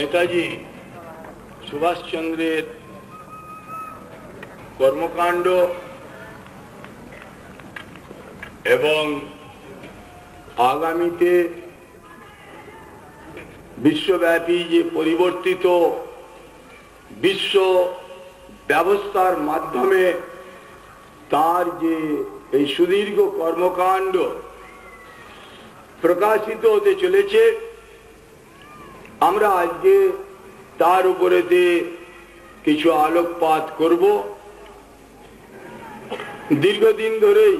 নেতাজি সুভাষচন্দ্রের কর্মকাণ্ড এবং আগামীতে বিশ্বব্যাপী যে পরিবর্তিত বিশ্ব ব্যবস্থার মাধ্যমে তার যে এই সুদীর্ঘ কর্মকাণ্ড প্রকাশিত হতে চলেছে আমরা আজকে তার উপরেতে কিছু আলোকপাত করব, দীর্ঘদিন ধরেই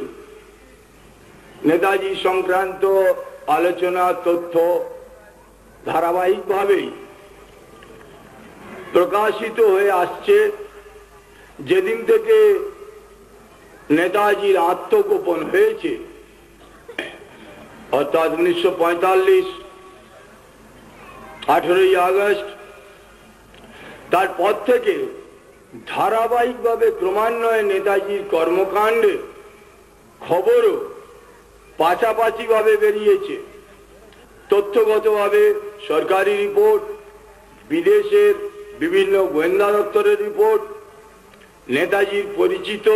নেতাজি সংক্রান্ত আলোচনা, তথ্য ধারাবাহিকভাবেই প্রকাশিত হয়ে আসছে। যেদিন থেকে নেতাজির আত্মগোপন হয়েছে, অর্থাৎ উনিশশো পঁয়তাল্লিশ আঠেরোই আগস্ট, তারপর থেকে ধারাবাহিকভাবে ক্রমান্বয়ে নেতাজির কর্মকাণ্ডে খবরও পাশাপাশিভাবে বেরিয়েছে। তথ্যগতভাবে সরকারি রিপোর্ট, বিদেশের বিভিন্ন গোয়েন্দা দপ্তরের রিপোর্ট, নেতাজির পরিচিত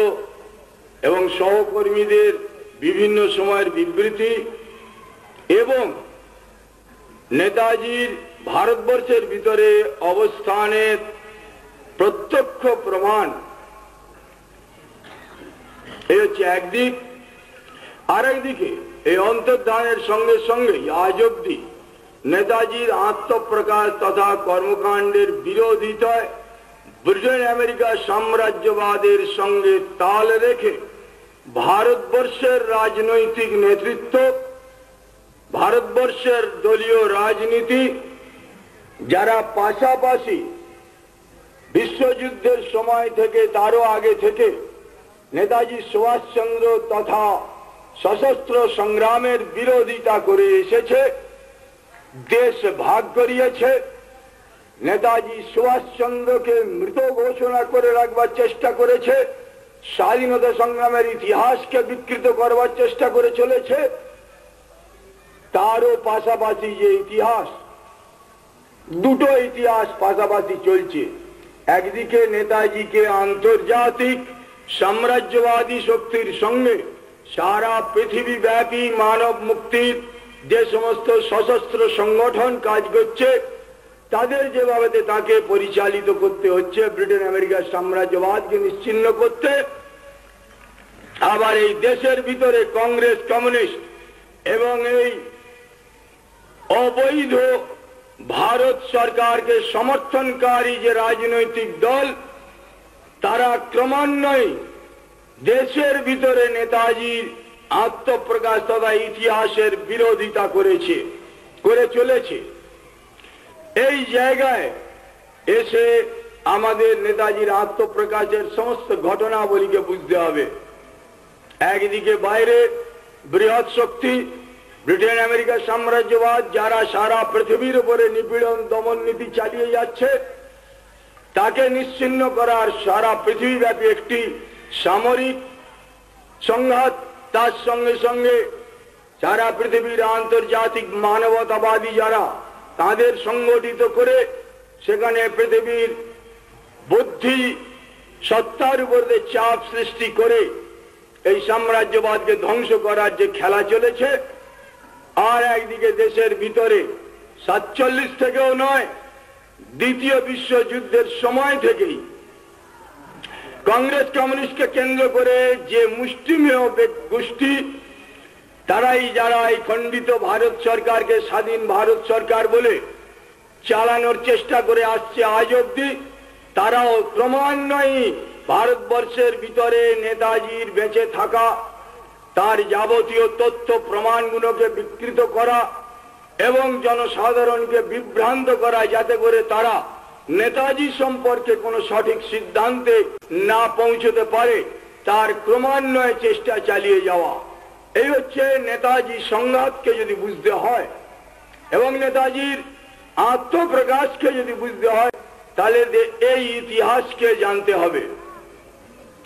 এবং সহকর্মীদের বিভিন্ন সময়ের বিবৃতি এবং নেতাজির ভারতবর্ষের ভিতরে অবস্থানের প্রত্যক্ষ প্রমাণ। এই হচ্ছে একদিক। আর একদিকে এই অন্তর্ধানের সঙ্গে সঙ্গে আজ অব্দি নেতাজির আত্মপ্রকাশ তথা কর্মকাণ্ডের বিরোধিতায় ব্রিটেন আমেরিকা সাম্রাজ্যবাদের সঙ্গে তাল রেখে ভারতবর্ষের রাজনৈতিক নেতৃত্ব, ভারতবর্ষের দলীয় রাজনীতি যারা পাশাপাশি বিশ্বযুদ্ধের সময় থেকে তারও আগে থেকে নেতাজি সুভাষচন্দ্র তথা সশস্ত্র সংগ্রামের বিরোধিতা করে এসেছে, দেশ ভাগ করিয়েছে, নেতাজি সুভাষচন্দ্রকে মৃত ঘোষণা করে রাখবার চেষ্টা করেছে, স্বাধীনতা সংগ্রামের ইতিহাসকে বিকৃত করবার চেষ্টা করে চলেছে, তারও পাশাপাশি যে ইতিহাস দুটো ইতিহাস পাশাপাশি চলছে। একদিকে নেতাজিকে আন্তর্জাতিক সাম্রাজ্যবাদী শক্তির সঙ্গে সারা পৃথিবী ব্যাপী মানব মুক্তির যে সমস্ত সশস্ত্র সংগঠন কাজ করছে, তাদের যেভাবে তাকে পরিচালিত করতে হচ্ছে, ব্রিটেন আমেরিকার সাম্রাজ্যবাদকে নিশ্চিন্ন করতে, আবার এই দেশের ভিতরে কংগ্রেস, কমিউনিস্ট এবং এই অবৈধ ভারত সরকারকে সমর্থনকারী যে রাজনৈতিক দল, তারা ক্রমান্বয়ে দেশের ভিতরে নেতাজির আত্মপ্রকাশ তথা ইতিহাসের বিরোধিতা করেছে, করে চলেছে। এই জায়গায় এসে আমাদের নেতাজির আত্মপ্রকাশের সমস্ত ঘটনাবলীকে বুঝতে হবে। একদিকে বাইরে বৃহৎ শক্তি ব্রিটেন আমেরিকা সাম্রাজ্যবাদ যারা সারা পৃথিবীর উপরে নিপীড়ন, দমন নীতি চালিয়ে যাচ্ছে, তাকে নিশ্চিন্ন করার সারা পৃথিবীব্যাপী একটি সামরিক সংঘাত, তার সঙ্গে সঙ্গে সারা পৃথিবীর আন্তর্জাতিক মানবতাবাদী যারা তাদের সংগঠিত করে সেখানে পৃথিবীর বুদ্ধি সত্তার উপর চাপ সৃষ্টি করে এই সাম্রাজ্যবাদকে ধ্বংস করার যে খেলা চলেছে আর একদিকে দেশের ভিতরে সাতচল্লিশ থেকেও নয়, দ্বিতীয় বিশ্বযুদ্ধের সময় থেকেই। কংগ্রেস কমিউনিস্টকে কেন্দ্র করে যে মুষ্টিমেয় গোষ্ঠী, তারাই যারা এই খণ্ডিত ভারত সরকারকে স্বাধীন ভারত সরকার বলে চালানোর চেষ্টা করে আসছে আজ অব্দি তারাও ক্রমান্বয়ে ভারতবর্ষের ভিতরে নেতাজির বেঁচে থাকা তার যাবতীয় তথ্য প্রমাণগুলোকে বিকৃত করা এবং জনসাধারণকে বিভ্রান্ত করা যাতে করে তারা নেতাজি সম্পর্কে কোনো সঠিক সিদ্ধান্তে না পৌঁছতে পারে, তার ক্রমান্বয়ে চেষ্টা চালিয়ে যাওয়া। এই হচ্ছে নেতাজি সংঘাতকে যদি বুঝতে হয় এবং নেতাজির আত্মপ্রকাশকে যদি বুঝতে হয়, তাহলে এই ইতিহাসকে জানতে হবে।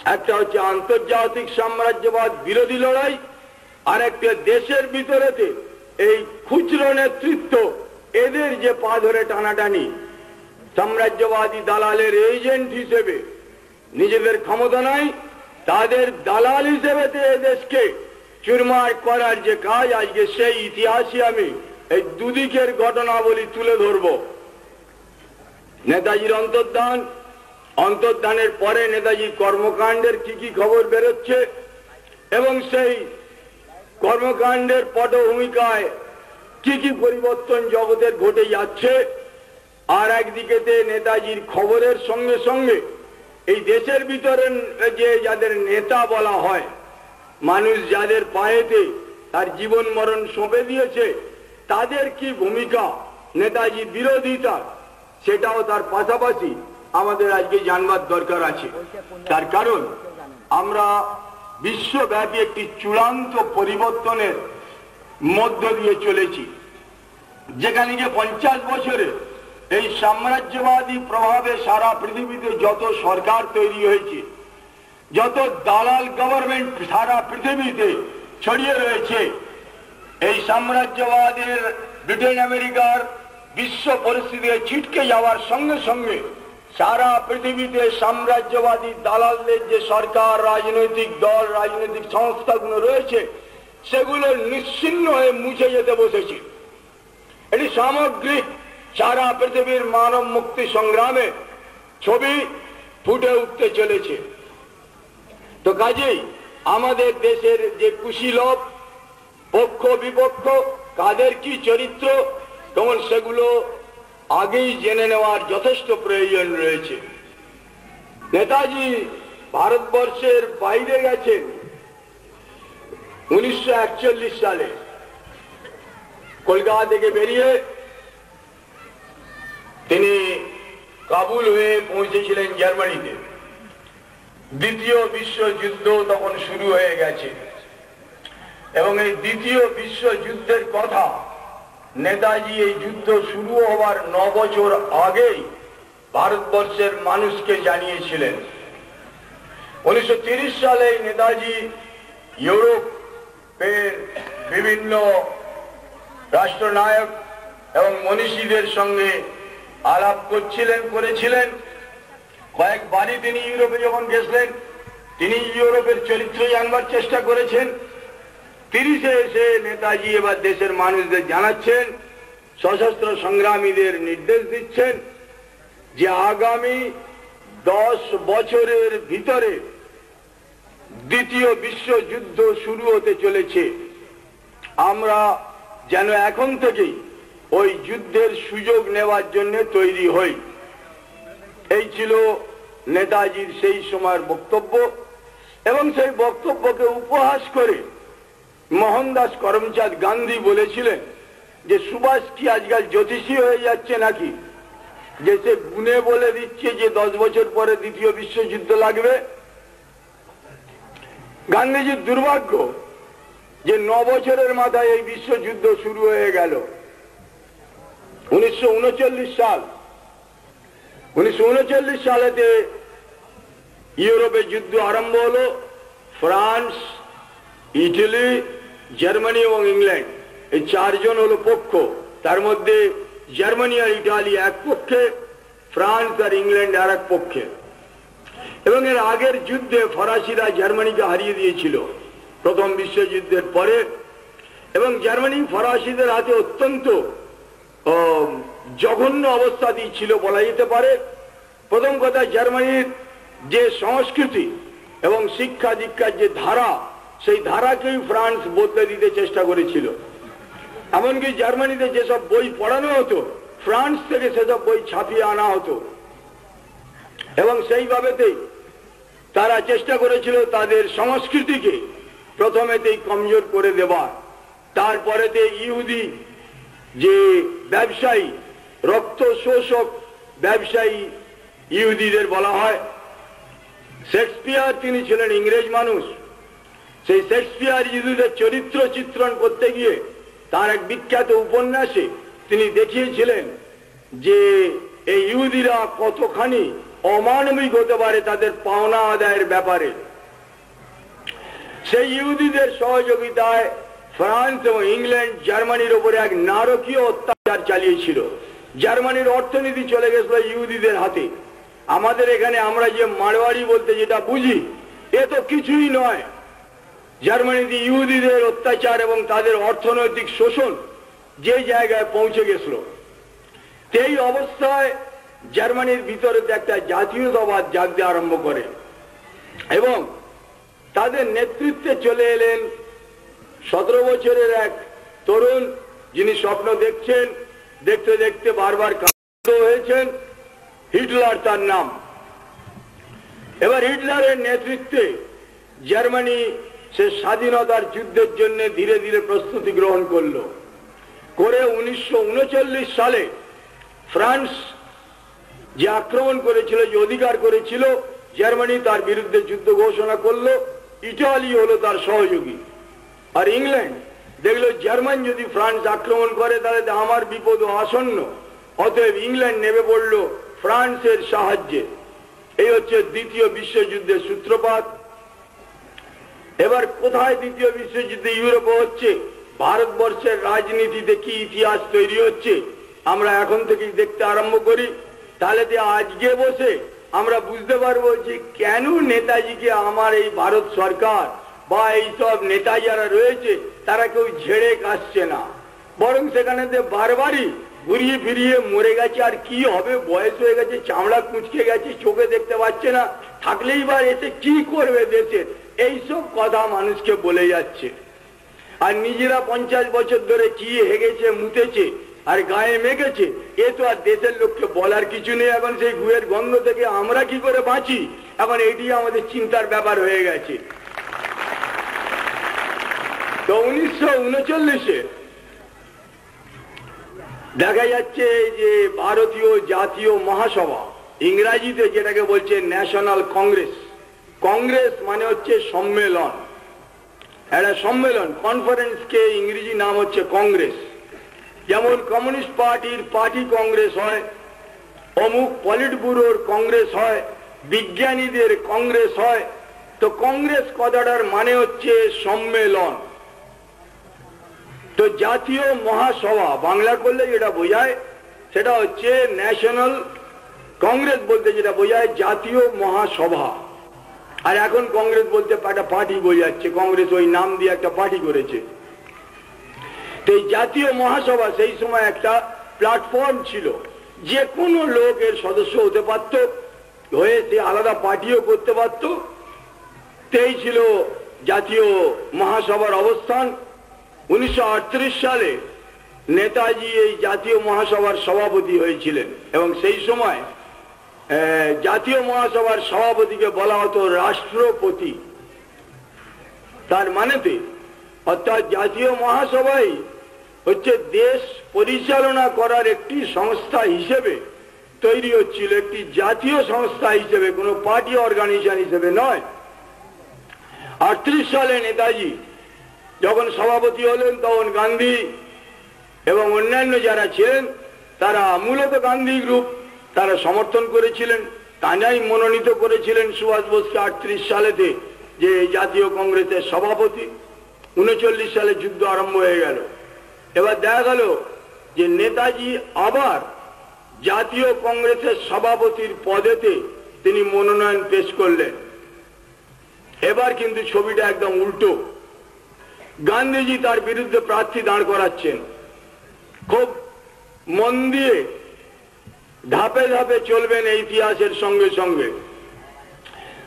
একটা হচ্ছে আন্তর্জাতিক সাম্রাজ্যবাদ বিরোধী লড়াই আর একটা দেশের ভিতরেতে এই খুচরো নেতৃত্ব, এদের যে পা ধরে টানাটানি, সাম্রাজ্যবাদী দালালের এজেন্ট হিসেবে নিজেদের ক্ষমতা নাই, তাদের দালাল হিসেবে দেশকে চুরমার করার যে কাজ, আজকে সেই ইতিহাসই আমি এই দুদিকের ঘটনাবলী তুলে ধরব। নেতাজির অন্তর্ধান অন্তর্ধানের পরে নেতাজির কর্মকাণ্ডের কি কি খবর বেরোচ্ছে এবং সেই কর্মকাণ্ডের পটভূমিকায় কি কি পরিবর্তন জগতের ঘটে যাচ্ছে, আর একদিকেতে নেতাজির খবরের সঙ্গে সঙ্গে এই দেশের ভিতরে যে যাদের নেতা বলা হয়, মানুষ যাদের পায়েতে তার জীবন মরণ সঁপে দিয়েছে, তাদের কি ভূমিকা নেতাজি বিরোধিতা সেটাও তার পাশাপাশি আমাদের আজকে জানবার দরকার আছে। তার কারণ, আমরা বিশ্বব্যাপী একটি চূড়ান্ত পরিবর্তনের মধ্য দিয়ে চলেছি। যেখানে গিয়ে পঞ্চাশ বছরে এই সাম্রাজ্যবাদী প্রভাবে সারা পৃথিবীতে যত সরকার তৈরি হয়েছে, যত দালাল গভর্নমেন্ট সারা পৃথিবীতে ছড়িয়ে রয়েছে, এই সাম্রাজ্যবাদের ব্রিটেন আমেরিকার বিশ্ব পরিস্থিতি ছিটকে যাওয়ার সঙ্গে সঙ্গে সারা পৃথিবীতে সাম্রাজ্যবাদী দালালদের যে সরকার, রাজনৈতিক দল, রাজনৈতিক সংস্থাগুলো রয়েছে, সেগুলো নিশ্চিন্ন হয়ে মুছে যেতে বসেছে। এটি সামগ্রিক সারা পৃথিবীর মানব মুক্তি সংগ্রামে ছবি ফুটে উঠতে চলেছে। তো কাজেই আমাদের দেশের যে কুশীলভ পক্ষ বিপক্ষ কাদের কি চরিত্র তখন সেগুলো আগেই জেনে নেওয়ার যথেষ্ট প্রয়োজন রয়েছে। নেতাজি ভারতবর্ষের বাইরে গেছেন উনিশশো সালে। কলকাতা থেকে বেরিয়ে তিনি কাবুল হয়ে পৌঁছেছিলেন জার্মানিতে। দ্বিতীয় বিশ্বযুদ্ধ তখন শুরু হয়ে গেছে। এবং এই দ্বিতীয় বিশ্বযুদ্ধের কথা নেতাজি এই যুদ্ধ শুরু হওয়ার ন বছর আগেই ভারতবর্ষের মানুষকে জানিয়েছিলেন। উনিশশো সালে নেতাজি ইউরোপের বিভিন্ন রাষ্ট্রনায়ক এবং মনীষীদের সঙ্গে আলাপ করছিলেন, করেছিলেন। কয়েকবারই তিনি ইউরোপে যখন গেছিলেন, তিনি ইউরোপের চরিত্র জানবার চেষ্টা করেছেন। তিরিশে এসে নেতাজি এবার দেশের মানুষদের জানাচ্ছেন, সশস্ত্র সংগ্রামীদের নির্দেশ দিচ্ছেন যে আগামী দশ বছরের ভিতরে দ্বিতীয় বিশ্বযুদ্ধ শুরু হতে চলেছে। আমরা যেন এখন থেকেই ওই যুদ্ধের সুযোগ নেওয়ার জন্য তৈরি হই। এই ছিল নেতাজির সেই সময়ের বক্তব্য এবং সেই বক্তব্যকে উপহাস করে মোহনদাস করমচাঁদ গান্ধী বলেছিলেন যে সুভাষ কি আজকাল জ্যোতিষী হয়ে যাচ্ছে নাকি? যে সে গুনে বলে দিচ্ছে যে দশ বছর পরে দ্বিতীয় বিশ্বযুদ্ধ লাগবে। গান্ধীজির দুর্ভাগ্য যে ন বছরের মাথায় এই বিশ্বযুদ্ধ শুরু হয়ে গেল। উনিশশো উনচল্লিশ সাল। উনিশশো সালেতে ইউরোপে যুদ্ধ আরম্ভ হলো। ফ্রান্স ইটালি, জার্মানি এবং ইংল্যান্ড। এই চারজন হলো পক্ষ। তার মধ্যে জার্মানি আর ইটালি এক পক্ষে, ফ্রান্স আর ইংল্যান্ড আর এক পক্ষে। এবং এর আগের যুদ্ধে ফরাসিরা জার্মানিকে হারিয়ে দিয়েছিল। প্রথম বিশ্বযুদ্ধের পরে। এবং জার্মানি ফরাসিদের হাতে অত্যন্ত জঘন্য অবস্থাতেই ছিল বলা যেতে পারে। প্রথম কথা, জার্মানির যে সংস্কৃতি এবং শিক্ষা দীক্ষার যে ধারা সেই ধারাকেই ফ্রান্স বদলে দিতে চেষ্টা করেছিল। এমনকি জার্মানিতে যেসব বই পড়ানো হতো, ফ্রান্স থেকে সেসব বই ছাপিয়ে আনা হতো। এবং সেইভাবেতেই তারা চেষ্টা করেছিল তাদের সংস্কৃতিকে প্রথমেতেই কমজোর করে দেওয়ার তারপরেতে ইহুদি যে ব্যবসায়ী, রক্ত শোষক ব্যবসায়ী ইহুদিদের বলা হয়, শেক্সপিয়ার তিনি ছিলেন ইংরেজ মানুষ। সেই শেক্সপিয়ার ইহুদিদের চরিত্র চিত্রণ করতে গিয়ে তার এক বিখ্যাত উপন্যাসে তিনি দেখিয়েছিলেন যে এই ইহুদিরা কতখানি অমানবিক হতে পারে তাদের পাওনা আদায়ের ব্যাপারে। সেই ইহুদিদের সহযোগিতায় ফ্রান্স এবং ইংল্যান্ড জার্মানির ওপরে এক নারকীয় অত্যাচার অত্যাচার চালিয়েছিল। জার্মানির অর্থনীতি চলে গেছিল ইহুদিদের হাতে। আমাদের এখানে আমরা যে মারোয়ারি বলতে যেটা বুঝি, এ তো কিছুই নয়। জার্মানিতে ইহুদিদের অত্যাচার এবং তাদের অর্থনৈতিক শোষণ যে জায়গায় পৌঁছে গেছিল, সেই অবস্থায় জার্মানির ভিতরে একটা জাতীয়তাবাদ জাগতে আরম্ভ করে এবং তাদের নেতৃত্বে চলে এলেন সতেরো বছরের এক তরুণ যিনি স্বপ্ন দেখছেন, দেখতে দেখতে বারবার হয়েছেন, হিটলার তার নাম। এবার হিটলারের নেতৃত্বে জার্মানি সে স্বাধীনতার যুদ্ধের জন্য ধীরে ধীরে প্রস্তুতি গ্রহণ করল। করে উনিশশো উনচল্লিশ সালে ফ্রান্স যে আক্রমণ করেছিল, যে অধিকার করেছিল, জার্মানি তার বিরুদ্ধে যুদ্ধ ঘোষণা করল। ইটালি হলো তার সহযোগী। আর ইংল্যান্ড দেখল, জার্মান যদি ফ্রান্স আক্রমণ করে, তাহলে আমার বিপদ আসন্ন। অতএব ইংল্যান্ড নেমে পড়ল ফ্রান্সের সাহায্যে। এই হচ্ছে দ্বিতীয় বিশ্বযুদ্ধের সূত্রপাত। এবার কোথায় দ্বিতীয় বিশ্বযুদ্ধে ইউরোপে হচ্ছে? ভারতবর্ষের রাজনীতিতে কি ইতিহাস তৈরি হচ্ছে? আমরা এখন থেকেই দেখতে আরম্ভ করি। তাহলে যে আজকে বসে আমরা বুঝতে পারব যে কেন নেতাজিকে আমার এই ভারত সরকার বা এই সব নেতা যারা রয়েছে, তারা কেউ ঝেড়ে কাটছে না। বরং সেখানে যে বারবারই ঘুরিয়ে ফিরিয়ে মরে গেছে, আর কি হবে? বয়স হয়ে গেছে, চামড়া কুচকে গেছে, চোখে দেখতে পাচ্ছে না। থাকলেই বা এসে কি করবে দেশের? এইসব কথা মানুষকে বলে যাচ্ছে। আর নিজেরা পঞ্চাশ বছর ধরে কি হেগেছে, মুতেছে, আর গায়ে মেঘেছে এ তো আর দেশের লোককে বলার কিছু নেই। এখন সেই গুয়ের গন্ধ থেকে আমরা কি করে বাঁচি? এখন এটি আমাদের চিন্তার ব্যাপার হয়ে গেছে। তো উনিশশো উনচল্লিশে দেখা যাচ্ছে যে ভারতীয় জাতীয় মহাসভা, ইংরাজিতে যেটাকে বলছে ন্যাশনাল কংগ্রেস। কংগ্রেস মানে হচ্ছে সম্মেলন। একটা সম্মেলন কনফারেন্সকে ইংরেজি নাম হচ্ছে কংগ্রেস। যেমন কমিউনিস্ট পার্টির পার্টি কংগ্রেস হয়, অমুক পলিট ব্যুরোর কংগ্রেস হয়, বিজ্ঞানীদের কংগ্রেস হয়। তো কংগ্রেস কথাটার মানে হচ্ছে সম্মেলন। তো জাতীয় মহাসভা, বাংলা করলে যেটা বোঝায়, সেটা হচ্ছে ন্যাশনাল কংগ্রেস বলতে যেটা বোঝায় জাতীয় মহাসভা। আর এখন কংগ্রেস বলতে একটা পার্টি বোঝাচ্ছে। কংগ্রেস ওই নাম দিয়ে একটা পার্টি করেছে। তো এই জাতীয় মহাসভা সেই সময় একটা প্ল্যাটফর্ম ছিল। যে কোনো লোক এর সদস্য হতে পারত, হয়ে সে আলাদা পার্টিও করতে পারত। তেই ছিল জাতীয় মহাসভার অবস্থান। উনিশশো আটত্রিশ সালে নেতাজি এই জাতীয় মহাসভার সভাপতি হয়েছিলেন। এবং সেই সময় জাতীয় মহাসভার সভাপতিকে বলা হতো রাষ্ট্রপতি। তার মানেতে অর্থাৎ জাতীয় মহাসভাই হচ্ছে দেশ পরিচালনা করার একটি সংস্থা হিসেবে তৈরি হচ্ছিল, একটি জাতীয় সংস্থা হিসেবে, কোনো পার্টি অর্গানাইজেশন হিসেবে নয়। আটত্রিশ সালে নেতাজি যখন সভাপতি হলেন, তখন গান্ধী এবং অন্যান্য যারা ছিলেন, তারা মূলত গান্ধী গ্রুপ তারা সমর্থন করেছিলেন, তাঁরাই মনোনীত করেছিলেন সুভাষ বোসকে আটত্রিশ সালেতে, যে জাতীয় কংগ্রেসের সভাপতি। উনচল্লিশ সালে যুদ্ধ আরম্ভ হয়ে গেল। এবার দেখা গেল যে নেতাজি আবার জাতীয় কংগ্রেসের সভাপতির পদেতে তিনি মনোনয়ন পেশ করলেন। এবার কিন্তু ছবিটা একদম উল্টো। গান্ধীজি তার বিরুদ্ধে প্রার্থী দাঁড় করাচ্ছেন। খুব মন দিয়ে ধাপে ধাপে চলবেন ইতিহাসের সঙ্গে সঙ্গে।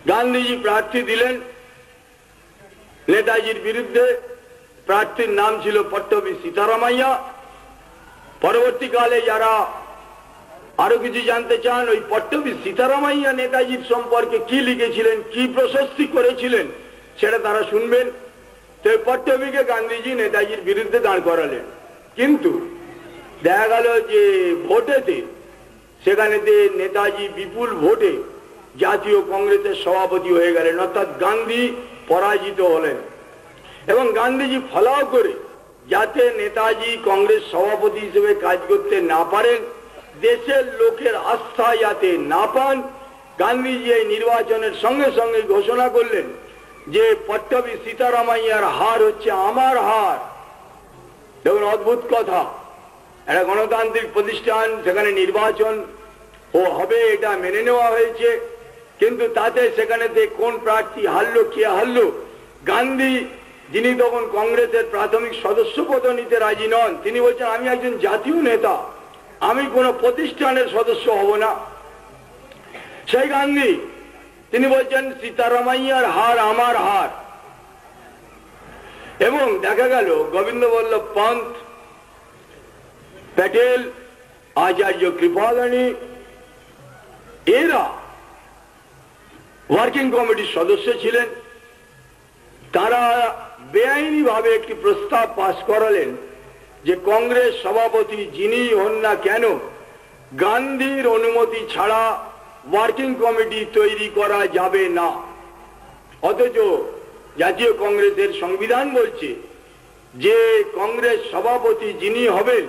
গান্ধীজি প্রার্থী দিলেন, নেতাজির বিরুদ্ধে। প্রার্থীর নাম ছিল পট্টবী সীতারামাইয়া। পরবর্তীকালে যারা আরও কিছু জানতে চান, ওই পট্টবী সীতারামাইয়া নেতাজির সম্পর্কে কি লিখেছিলেন, কি প্রশস্তি করেছিলেন, সেটা তারা শুনবেন। তো পট্টবীকে গান্ধীজি নেতাজির বিরুদ্ধে দাঁড় করালেন। কিন্তু দেখা গেল যে ভোটেতে সেখানে নেতাজি বিপুল ভোটে জাতীয় কংগ্রেসের সভাপতি হয়ে গেলেন, অর্থাৎ গান্ধী পরাজিত হলেন। এবং গান্ধীজি ফলাও করে যাতে নেতাজি কংগ্রেস সভাপতি হিসেবে কাজ করতে না পারেন, দেশের লোকের আস্থা যাতে না পান, গান্ধীজি এই নির্বাচনের সঙ্গে সঙ্গে ঘোষণা করলেন যে, পট্টবী সীতারামাইয়ার হার হচ্ছে আমার হার। দেখুন, অদ্ভুত কথা। একটা গণতান্ত্রিক প্রতিষ্ঠান, সেখানে নির্বাচন, ও হবে এটা মেনে নেওয়া হয়েছে। কিন্তু তাতে সেখানেতে কোন প্রার্থী হারলো, কে হারলো, গান্ধী, যিনি তখন কংগ্রেসের প্রাথমিক সদস্য পদ নিতে রাজি নন, তিনি বলছেন, আমি একজন জাতীয় নেতা, আমি কোনো প্রতিষ্ঠানের সদস্য হব না। সেই গান্ধী, তিনি বলছেন, সীতারামাইয়ার হার আমার হার। এবং দেখা গেল গোবিন্দ বল্লভ পন্থ প্যাটেল আচার্য কৃপালানী এরা ওয়ার্কিং কমিটির সদস্য ছিলেন। তারা বেআইনি ভাবে একটি প্রস্তাব পাশ করালেন যে কংগ্রেস সভাপতি যিনি হন না কেন, গান্ধীর অনুমতি ছাড়া ওয়ার্কিং কমিটি তৈরি করা যাবে না। অথচ জাতীয় কংগ্রেসের সংবিধান বলছে যে কংগ্রেস সভাপতি যিনি হবেন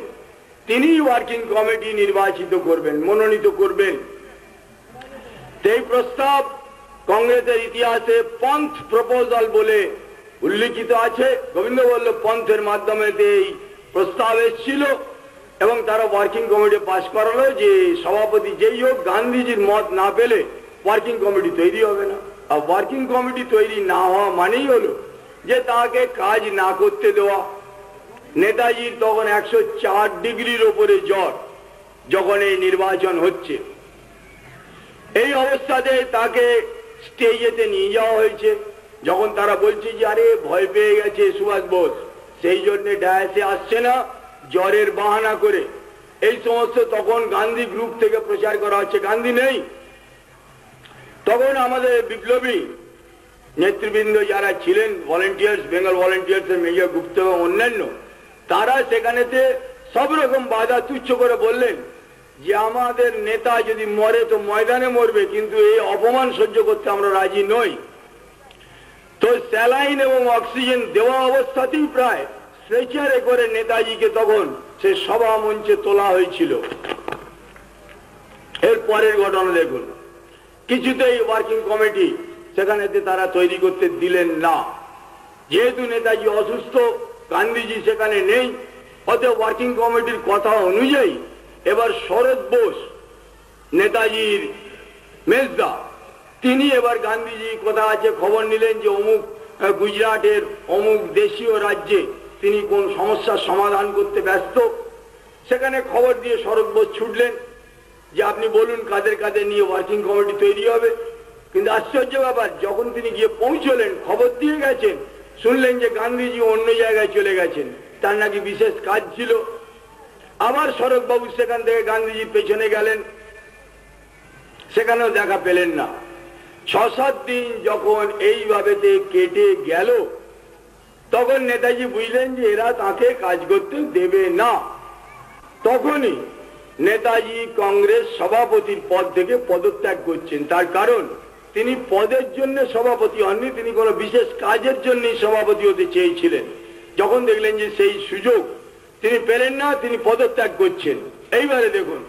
তিনি ওয়ার্কিং কমিটি নির্বাচিত করবেন, মনোনীত করবেন। এই প্রস্তাব কংগ্রেসের ইতিহাসে পন্থ প্রপোজাল বলে উল্লিখিত আছে, গোবিন্দ বল্লভ পন্থের মাধ্যমে এই প্রস্তাব এসেছিল এবং তারা ওয়ার্কিং কমিটি পাশ করালো যে সভাপতি যেই হোক, গান্ধীজির মত না পেলে ওয়ার্কিং কমিটি তৈরি হবে না। আর ওয়ার্কিং কমিটি তৈরি না হওয়া মানেই হলো যে তাকে কাজ না করতে দেওয়া। নেতাজির তখন একশো চার ডিগ্রির ওপরে জ্বর, যখন এই নির্বাচন হচ্ছে। এই অবস্থাতে তাকে স্টেজেতে নিয়ে যাওয়া হয়েছে। যখন তারা বলছে যে, আরে, ভয় পেয়ে গেছে সুভাষ বোস, সেই জন্য ডায়াসে আসছে না, জ্বরের বাহানা করে। এই সমস্ত তখন গান্ধী গ্রুপ থেকে প্রচার করা হচ্ছে। গান্ধী নেই। তখন আমাদের বিপ্লবী নেতৃবৃন্দ যারা ছিলেন volunteers Bengal volunteers major Gupta এবং অন্যান্য তারা সেখানেতে সব রকম বাধা তুচ্ছ করে বললেন যে আমাদের নেতা যদি মরে তো ময়দানে মরবে, কিন্তু এই অপমান সহ্য করতে আমরা রাজি নই। তো স্যালাইন এবং অক্সিজেন দেওয়া অবস্থাতেই প্রায় স্ট্রেচারে করে নেতাজিকে তখন সে সভা মঞ্চে তোলা হয়েছিল। এর পরের ঘটনা দেখুন। কিছুতেই ওয়ার্কিং কমিটি সেখানেতে তারা তৈরি করতে দিলেন না। যেহেতু নেতাজি অসুস্থ গান্ধীজি সেখানে নেই। অতএব ওয়ার্কিং কমিটির কথা অনুযায়ী এবার শরৎ বোস, নেতাজির মেজদা, তিনি এবার গান্ধীজি কথা আছে খবর নিলেন যে অমুক গুজরাটের অমুক দেশীয় রাজ্যে তিনি কোন সমস্যার সমাধান করতে ব্যস্ত। সেখানে খবর দিয়ে শরৎ বোস ছুটলেন যে আপনি বলুন কাদের কাদের নিয়ে ওয়ার্কিং কমিটি তৈরি হবে। কিন্তু আশ্চর্য ব্যাপার, যখন তিনি গিয়ে পৌঁছলেন, খবর দিয়ে গেছেন শুনলেন যে গান্ধীজি অন্য জায়গায় চলে গেছেন। তার নাকি বিশেষ কাজ ছিল। আবার শরৎবাবু সেখান থেকে গান্ধীজির পেছনে গেলেন। সেখানেও দেখা পেলেন না। ছ সাত দিন যখন এইভাবে কেটে গেল, তখন নেতাজি বুঝলেন যে এরা তাকে কাজ করতে দেবে না। তখনই নেতাজি কংগ্রেস সভাপতির পদ থেকে পদত্যাগ করছেন। তার কারণ তিনি পদের জন্য সভাপতি হননি, তিনি কোনো বিশেষ কাজের জন্যই সভাপতি হতে চেয়েছিলেন। যখন দেখলেন যে সেই সুযোগ তিনি পেলেন না, তিনি পদত্যাগ করছেন। এইবারে দেখুন,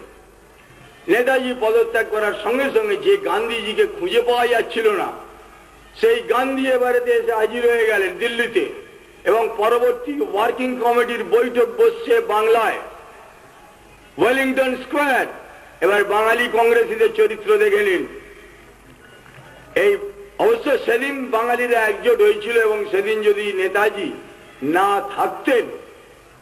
নেতাজি পদত্যাগ করার সঙ্গে সঙ্গে যে গান্ধীজিকে খুঁজে পাওয়া যাচ্ছিল না, সেই গান্ধী এবারে এসে হাজির হয়ে গেলেন দিল্লিতে এবং পরবর্তী ওয়ার্কিং কমিটির বৈঠক বসছে বাংলায়। ওয়েলিংটন স্কোয়ার, এবার বাঙালি কংগ্রেসীদের চরিত্র দেখে নিন। এই, অবশ্য সেদিন বাঙালিরা একজোট হয়েছিল এবং সেদিন যদি নেতাজি না থাকতেন,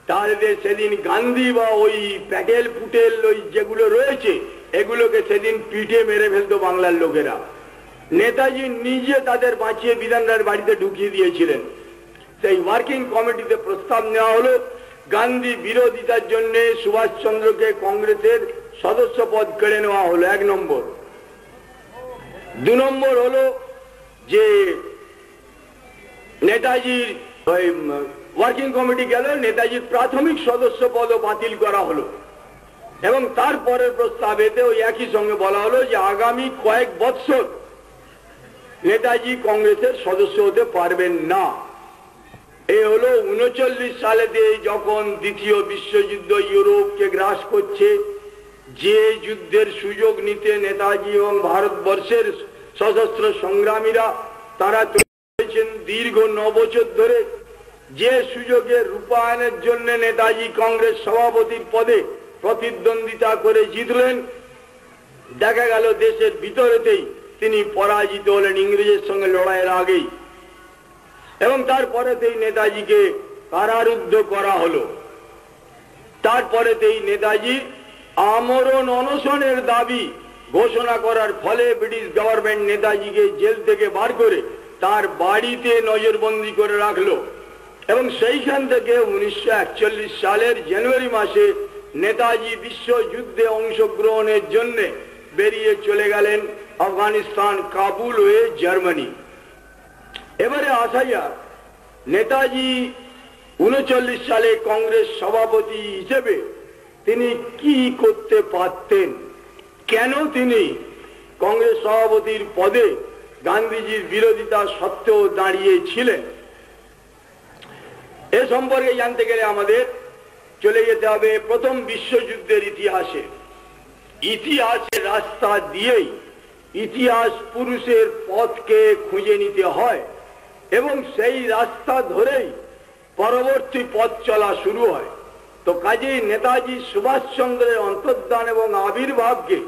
তাহলে সেদিন গান্ধী বা ওই প্যাটেল পুটেল, ওই যেগুলো রয়েছে, এগুলোকে সেদিন পিঠে মেরে ফেলতো বাংলার লোকেরা। নেতাজি নিজে তাদের বাঁচিয়ে বিধানদার বাড়িতে ঢুকিয়ে দিয়েছিলেন। সেই ওয়ার্কিং কমিটিতে প্রস্তাব নেওয়া হলো, গান্ধী বিরোধিতার জন্য সুভাষচন্দ্রকে কংগ্রেসের সদস্য পদ কেড়ে নেওয়া হলো, এক নম্বর। দু নম্বর হলো যে নেতাজির ওয়ার্কিং কমিটি গেল, নেতাজির প্রাথমিক সদস্য পদও বাতিল করা হলো। এবং তারপরের প্রস্তাবেতে ওই একই সঙ্গে বলা হলো যে আগামী কয়েক বৎসর নেতাজি কংগ্রেসের সদস্য হতে পারবেন না। এ হলো উনচল্লিশ সালেতে যখন দ্বিতীয় বিশ্বযুদ্ধ ইউরোপকে গ্রাস করছে, যে যুদ্ধের সুযোগ নিতে নেতাজি এবং ভারতবর্ষের সশস্ত্র সংগ্রামীরা, তারা হয়েছেন দীর্ঘ ন বছর ধরে যে সুযোগে রূপায়ণের জন্য নেতাজি কংগ্রেস সভাপতির পদে প্রতিদ্বন্দ্বিতা করে জিতলেন, দেখা গেল দেশের ভিতরেতেই তিনি পরাজিত হলেন ইংরেজের সঙ্গে লড়াইয়ের আগেই। এবং তারপরেতেই নেতাজিকে কারারুদ্ধ করা হলো। তারপরেতেই নেতাজি আমরণ অনশনের দাবি ঘোষণা করার ফলে ব্রিটিশ গভর্নমেন্ট নেতাজিকে জেল থেকে বার করে তার বাড়িতে নজরবন্দি করে রাখল। এবং সেইখান থেকে উনিশশো একচল্লিশ সালের জানুয়ারি মাসে নেতাজি বিশ্বযুদ্ধে অংশগ্রহণের জন্য বেরিয়ে চলে গেলেন আফগানিস্তান, কাবুল হয়ে জার্মানি। এবারে আসা যাক, নেতাজি উনচল্লিশ সালে কংগ্রেস সভাপতি হিসেবে তিনি কি করতে পারতেন? কেন তিনি কংগ্রেস সভাপতির পদে গান্ধীজির বিরোধিতা সত্ত্বেও দাঁড়িয়েছিলেন? এ সম্পর্কে জানতে গেলে আমাদের চলে যেতে হবে প্রথম বিশ্বযুদ্ধের ইতিহাসে। ইতিহাসের রাস্তা দিয়েই ইতিহাস পুরুষের পথকে খুঁজে নিতে হয় এবং সেই রাস্তা ধরেই পরবর্তী পথ চলা শুরু হয়। তো কাজেই নেতাজি সুভাষচন্দ্রের অন্তর্দান এবং আবির্ভাবকে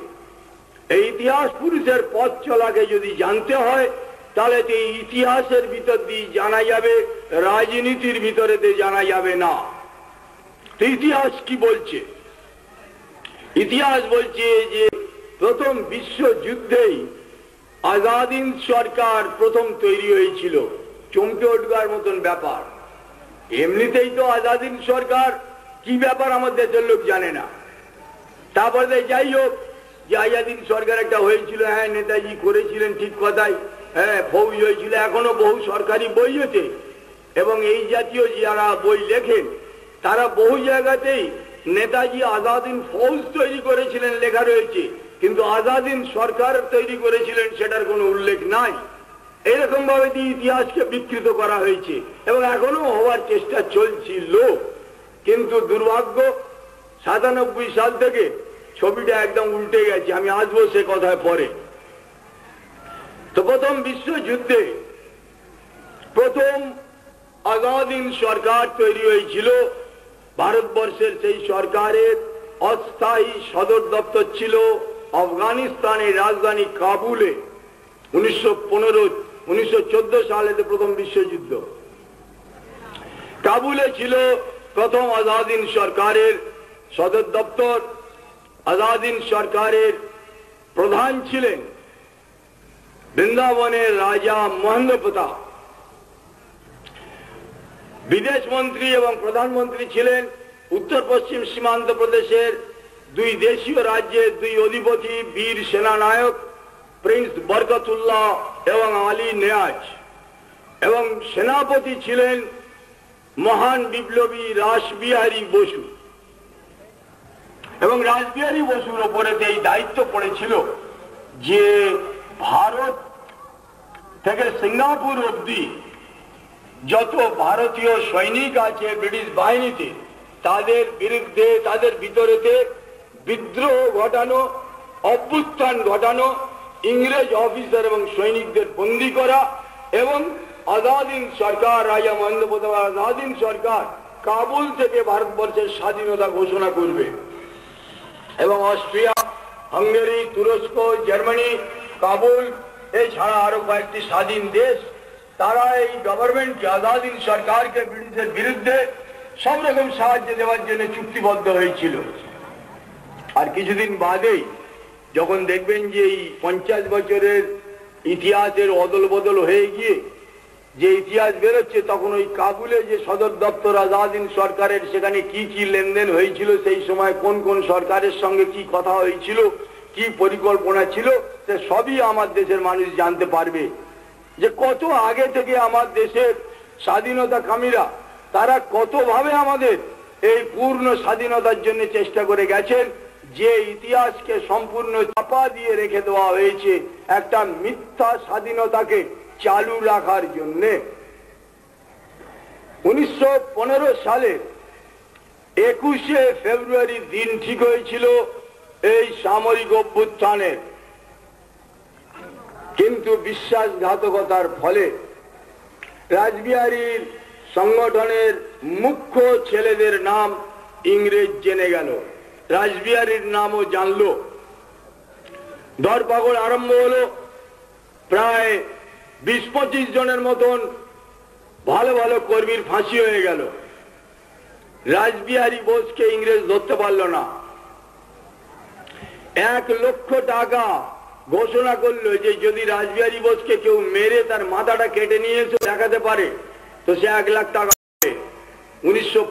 এই ইতিহাস পুরুষের পথ চলাকে যদি জানতে হয়, তাহলে এই ইতিহাসের ভিতর দিয়ে জানা যাবে, রাজনীতির ভিতরেতে জানা যাবে না। ইতিহাস কি বলছে? ইতিহাস বলছে যে প্রথম বিশ্বযুদ্ধেই আজাদিন সরকার প্রথম তৈরি হয়েছিল। চমকে উঠবার মতন ব্যাপার। এমনিতেই তো আজাদিন সরকার কি ব্যাপার আমার দেশের লোক জানে না। তারপরে যাই হোক যে আজাদিন সরকার একটা হয়েছিল হ্যাঁ নেতাজি করেছিলেন ঠিক কথাই হ্যাঁ ফৌজ হয়েছিল, এখনও বহু সরকারি বই আছে। এবং এই জাতীয় যারা বই লেখেন, তারা বহু জায়গাতেই নেতাজি আজাদিন ফৌজ তৈরি করেছিলেন লেখা রয়েছে, কিন্তু আজাদিন সরকার তৈরি করেছিলেন সেটার কোনো উল্লেখ নাই। এরকম ভাবে ইতিহাসকে বিকৃত করা হয়েছে, এবং এখনও হওয়ার চেষ্টা চলছিল। কিন্তু দুর্ভাগ্য, সাতানব্বই সাল থেকে ছবিটা একদম উল্টে গেছে, আমি আসব সে কথায় পরে। তো প্রথম বিশ্বযুদ্ধে প্রথম আজাদিন সরকার তৈরি হয়েছিল। ভারতবর্ষের সেই সরকারের অস্থায়ী সদর দপ্তর ছিল আফগানিস্তানের রাজধানী কাবুলে, উনিশশো পনেরো সালেতে প্রথম বিশ্বযুদ্ধ। কাবুলে ছিল প্রথম আজাদিন সরকারের সদর দপ্তর। আজাদিন সরকারের প্রধান ছিলেন বৃন্দাবনের রাজা মহেন্দ্র প্রতাপ। বিদেশ মন্ত্রী এবং প্রধানমন্ত্রী ছিলেন উত্তর পশ্চিম সীমান্ত প্রদেশের দুই দেশীয় রাজ্যের দুই অধিপতি বীর সেনানায়ক প্রিন্স বরকতুল্লাহ এবং আলী নেয়াজ এবং সেনাপতি ছিলেন মহান বিপ্লবী রাসবিহারী বসু। এবং রাসবিহারী বসুর ওপরে এই দায়িত্ব পড়েছিল, যে ভারত থেকে সিঙ্গাপুর অব্দি যত ভারতীয় সৈনিক আছে ব্রিটিশ বাহিনীতে, তাদের বিরুদ্ধে, তাদের ভিতরেতে বিদ্রোহ ঘটানো, অভ্যুত্থান ঘটানো, ইংরেজ অফিসার এবং সৈনিকদের বন্দি করা এবং আজাদিন সরকার, রাজা মহেন্দ্র প্রতাপ আজাদিন সরকার কাবুল থেকে ভারতবর্ষের স্বাধীনতা ঘোষণা করবে। এবং অস্ট্রিয়া, হাঙ্গেরি, তুরস্ক, জার্মানি, কাবুল, এছাড়া আরও কয়েকটি স্বাধীন দেশ, তারা এই গভর্নমেন্টকে আজাদিন সরকারকে ব্রিটিশের বিরুদ্ধে সব রকম সাহায্য দেওয়ার জন্য চুক্তিবদ্ধ হয়েছিল। আর কিছুদিন বাদেই যখন দেখবেন যে এই পঞ্চাশ বছরের ইতিহাসের অদল বদল হয়ে গিয়ে যে ইতিহাস বেরোচ্ছে, তখন ওই কাবুলে যে সদর দপ্তর আজাদিন সরকারের, সেখানে কি কি লেনদেন হয়েছিল, সেই সময় কোন কোন সরকারের সঙ্গে কি কথা হয়েছিল, কি পরিকল্পনা ছিল, সে সবই আমার দেশের মানুষ জানতে পারবে। যে কত আগে থেকে আমার দেশের স্বাধীনতা কামীরা, তারা কতভাবে আমাদের এই পূর্ণ স্বাধীনতার জন্য চেষ্টা করে গেছেন, যে ইতিহাসকে সম্পূর্ণ চাপা দিয়ে রেখে দেওয়া হয়েছে, একটা মিথ্যা স্বাধীনতাকে চালু রাখার জন্য উনিশশো পনেরো সালে একুশে ফেব্রুয়ারি দিন ঠিক হয়েছিল এই সামরিক অভ্যুত্থানের কিন্তু বিশ্বাসঘাতকতার ফলে রাজবিহারীর সংগঠনের মুখ্য ছেলেদের নাম ইংরেজ জেনে গেল। রাসবিহারীর নামও জানলো। ধরপাকড় আরম্ভ হলো প্রায় বিশ পঁচিশ জনের মতন ভালো ভালো কর্মীর ফাঁসি হয়ে গেল। রাজবিহারী বোসকে ইংরেজ ধরতে পারল না। এক লক্ষ টাকা ঘোষণা করল যে যদি রাজবিহারী বোসকে কেউ মেরে তার মাথাটা কেটে নিয়ে এসে দেখাতে পারে, তো সে এক লাখ টাকা উনিশশো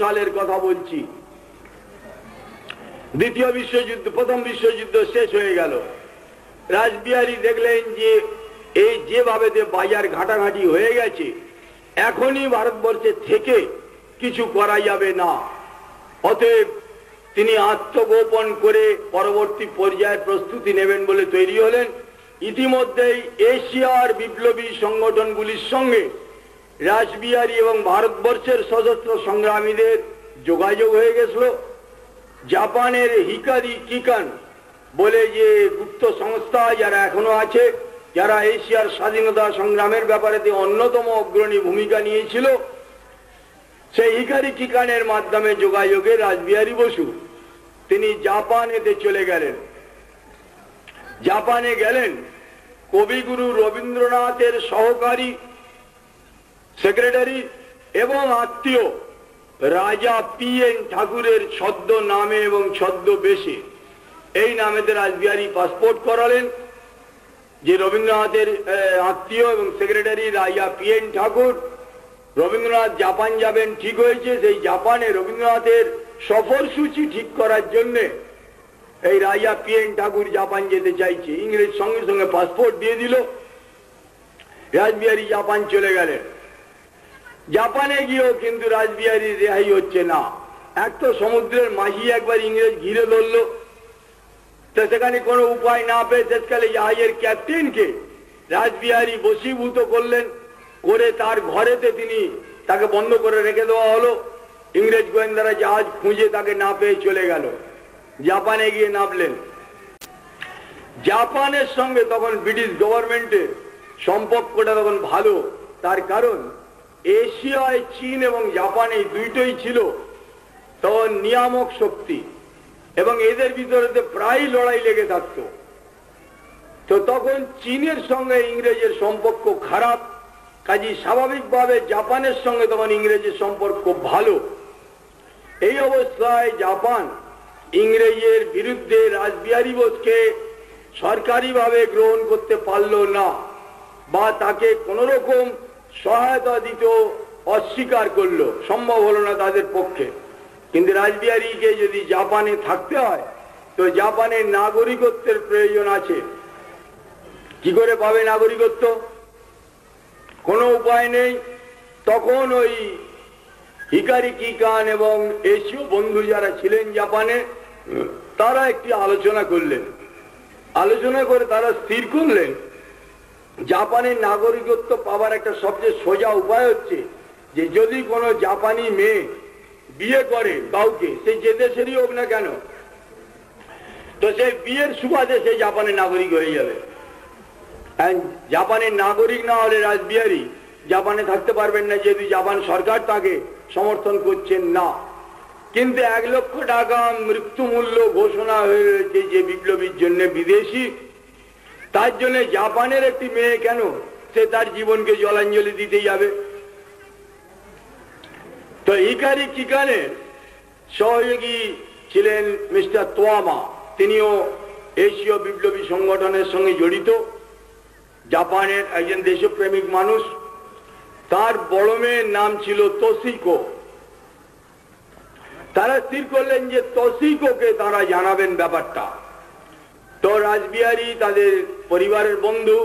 সালের কথা বলছি। দ্বিতীয় বিশ্বযুদ্ধ, প্রথম বিশ্বযুদ্ধ শেষ হয়ে গেল। রাসবিহারী দেখলেন যে এই যেভাবে বাজার ঘাটাঘাটি হয়ে গেছে, এখনই ভারতবর্ষে থেকে কিছু করা যাবে না। অতএব তিনি আত্মগোপন করে পরবর্তী পর্যায়ের প্রস্তুতি নেবেন বলে তৈরি হলেন। ইতিমধ্যেই এশিয়ার বিপ্লবী সংগঠনগুলির সঙ্গে রাসবিহারী এবং ভারতবর্ষের সশস্ত্র সংগ্রামীদের যোগাযোগ হয়ে গেছিল। জাপানের হিকারি কিকান বলে যে গুপ্ত সংস্থা যারা এখনও আছে যারা এশিয়ার স্বাধীনতা সংগ্রামের ব্যাপারে অন্যতম অগ্রণী ভূমিকা নিয়েছিল, সেই হিকারি কিকানের মাধ্যমে যোগাযোগে রাজবিহারী বসু, তিনি জাপানেতে চলে গেলেন। জাপানে গেলেন, কবিগুরু রবীন্দ্রনাথের সহকারী, সেক্রেটারি এবং আত্মীয় রাজা পি এন ঠাকুরের ছদ্ম নামে এবং ছদ্ম বেশে এই নামেতে রাজবিহারী পাসপোর্ট করালেন। যে রবীন্দ্রনাথের আত্মীয় এবং secretary Raja P N Thakur, Rabindranath Japan যাবেন ঠিক হয়েছে, সেই জাপানে রবীন্দ্রনাথের সফর সূচি ঠিক করার জন্য এই রাজা পি এন ঠাকুর জাপান যেতে চাইছে। ইংরেজ সঙ্গে সঙ্গে পাসপোর্ট দিয়ে দিল। রাজবিহারী জাপান চলে গেলেন। জাপানে গিয়েও কিন্তু রাসবিহারী রেহাই হচ্ছে না। এক তো সমুদ্রের মাঝি একবার ইংরেজ ঘিরে ধরলো। তো সেখানে কোনো উপায় না পেয়ে শেষকালে জাহাজের ক্যাপ্টেনকে রাজবিহারী বসীভূত করলেন। করে তার ঘরেতে তিনি তাকে বন্ধ করে রেখে দেওয়া হলো। ইংরেজ গোয়েন্দারা জাহাজ খুঁজে তাকে না পেয়ে চলে গেল। জাপানে গিয়ে নামলেন। জাপানের সঙ্গে তখন ব্রিটিশ গভর্নমেন্টের সম্পর্কটা তখন ভালো। তার কারণ এশিয়ায়, চীন এবং জাপানে দুইটাই ছিল তখন নিয়ামক শক্তি। এবং এদের ভিতরে প্রায় লড়াই লেগে থাকতো। তো তখন চীনের সঙ্গে ইংরেজের সম্পর্ক খারাপ কাজী স্বাভাবিকভাবে জাপানের সঙ্গে তখন ইংরেজের সম্পর্ক ভালো। এই অবস্থায় জাপান ইংরেজের বিরুদ্ধে রাসবিহারী বোসকে সরকারিভাবে গ্রহণ করতে পারল না বা তাকে কোন রকম সহায়তা দিত অস্বীকার করল। সম্ভব হলো না তাদের পক্ষে। কিন্তু রাজবিহারীকে যদি জাপানে থাকতে হয়, তো জাপানের নাগরিকত্বের প্রয়োজন আছে। কি করে পাবে নাগরিকত্ব? কোনো উপায় নেই। তখন ওই হিকারি কিকান এবং এশীয় বন্ধু যারা ছিলেন জাপানে, তারা একটি আলোচনা করলেন। আলোচনা করে তারা স্থির করলেন, জাপানের নাগরিকত্ব পাওয়ার একটা সবচেয়ে সোজা উপায় হচ্ছে যে, যদি কোনো জাপানি মেয়ে বিয়ে করে কাউকে, সে যে দেশেরই হোক না কেন, তো সে বিয়ের সুবাদে সে জাপানের নাগরিক হয়ে যাবে। জাপানের নাগরিক না হলে রাসবিহারী জাপানে থাকতে পারবেন না, যেহেতু জাপান সরকার তাকে সমর্থন করছেন না। কিন্তু এক লক্ষ টাকা মৃত্যু মূল্য ঘোষণা হয়েছে যে বিপ্লবীর জন্য বিদেশি। তার জন্য জাপানের একটি মেয়ে কেন, সে তার জীবনকে জলাঞ্জলি দিতে যাবে। তো ইকারি কিকানের সহযোগী ছিলেন মিস্টার তোয়ামা। তিনিও এশীয় বিপ্লবী সংগঠনের সঙ্গে জড়িত, জাপানের একজন দেশপ্রেমিক মানুষ। তার বড় মেয়ের নাম ছিল তসিকো তারা স্থির করলেন যে তসিকোকে তারা জানাবেন ব্যাপারটা। তো রাসবিহারী তাদের পরিবারের বন্ধু,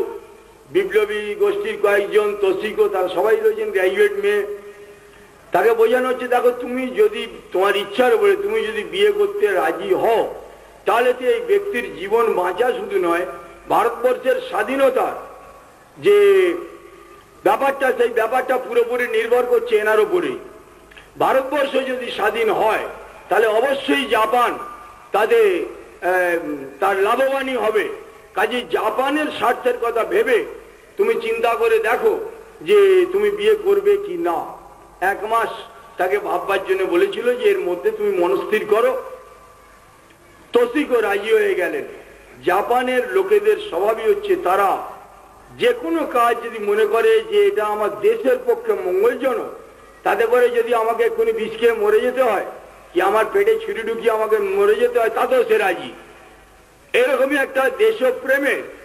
বিপ্লবী গোষ্ঠীর কয়েকজন তসিকো তারা সবাই রয়েছেন, গ্র্যাজুয়েট মেয়ে। তাকে বোঝানো হচ্ছে, দেখো তুমি যদি তোমার ইচ্ছার উপরে তুমি যদি বিয়ে করতে রাজি হও, তাহলে তো এই ব্যক্তির জীবন বাঁচা শুধু নয়, ভারতবর্ষের স্বাধীনতা যে ব্যাপারটা, সেই ব্যাপারটা পুরোপুরি নির্ভর করছে এনার উপরেই ভারতবর্ষ যদি স্বাধীন হয়, তাহলে অবশ্যই জাপান তাদের তার লাভবানই হবে। কাজে জাপানের স্বার্থের কথা ভেবে তুমি চিন্তা করে দেখো যে তুমি বিয়ে করবে কি না। এক মাস তাকে ভাববার জন্য বলেছিল যে এর মধ্যে তুমি মনস্থির করো। তসিকও রাজি হয়ে গেলেন। জাপানের লোকেদের স্বভাবই হচ্ছে তারা, যে কোনো কাজ যদি মনে করে যে এটা আমার দেশের পক্ষে মঙ্গলজনক, তাতে করে যদি আমাকে এক্ষুনি বিষ খেয়ে মরে যেতে হয়, কি আমার পেটে ছুরি ঢুকিয়ে আমাকে মরে যেতে হয়, তাতেও সে রাজি। এরকমই একটা দেশপ্রেমের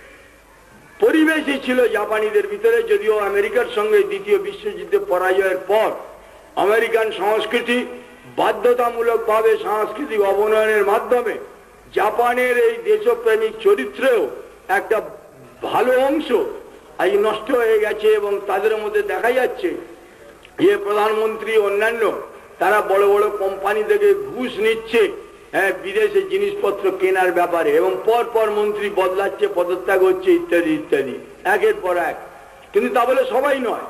পরিবেশই ছিল জাপানিদের ভিতরে, যদিও আমেরিকার সঙ্গে দ্বিতীয় বিশ্বযুদ্ধে পরাজয়ের পর আমেরিকান সংস্কৃতি বাধ্যতামূলকভাবে সাংস্কৃতিক অবনয়নের মাধ্যমে জাপানের এই দেশপ্রেমিক চরিত্রেও একটা ভালো অংশ আজ নষ্ট হয়ে গেছে এবং তাদের মধ্যে দেখা যাচ্ছে যে প্রধানমন্ত্রী অন্যান্য, তারা বড় বড় কোম্পানি থেকে ঘুষ নিচ্ছে। হ্যাঁ বিদেশে জিনিসপত্র কেনার ব্যাপারে এবং পর পর মন্ত্রী বদলাচ্ছে, পদত্যাগ হচ্ছে, ইত্যাদি ইত্যাদি। একের পর এক। কিন্তু তা বলে সবাই নয়।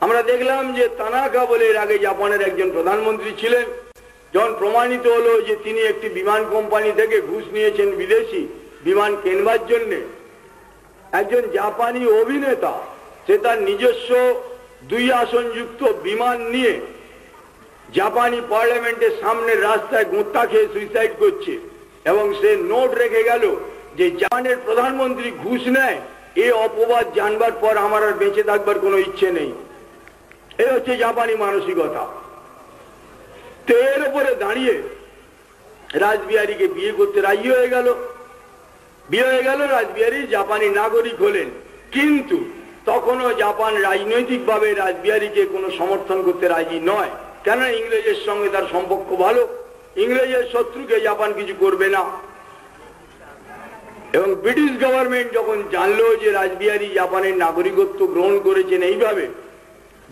আমরা দেখলাম যে তানাকা বলে এর আগে জাপানের একজন প্রধানমন্ত্রী ছিলেন। যখন প্রমাণিত হলো যে তিনি একটি বিমান কোম্পানি থেকে ঘুষ নিয়েছেন বিদেশি বিমান কেনবার জন্যে, একজন জাপানি অভিনেতা, সে তার নিজস্ব দুই আসনযুক্ত বিমান নিয়ে জাপানি পার্লামেন্টের সামনের রাস্তায় গোত্তা খেয়ে সুইসাইড করছে। এবং সে নোট রেখে গেল যে জাপানের প্রধানমন্ত্রী ঘুষ নেয়, এ অপবাদ জানবার পর আমার আর বেঁচে থাকবার কোনো ইচ্ছে নেই। এ হচ্ছে জাপানি মানসিকতা। তো এর উপরে দাঁড়িয়ে রাজবিহারীকে বিয়ে করতে রাজি হয়ে গেল। বিয়ে হয়ে গেল, রাজবিহারী জাপানি নাগরিক হলেন। কিন্তু তখনও জাপান রাজনৈতিকভাবে রাজবিহারীকে কোনো সমর্থন করতে রাজি নয়। কেননা ইংরেজের সঙ্গে তার সম্পর্ক ভালো, ইংরেজের শত্রুকে জাপান কিছু করবে না। এবং ব্রিটিশ গভর্নমেন্ট যখন জানলো যে রাজবিহারী জাপানের নাগরিকত্ব গ্রহণ করেছেন এইভাবে,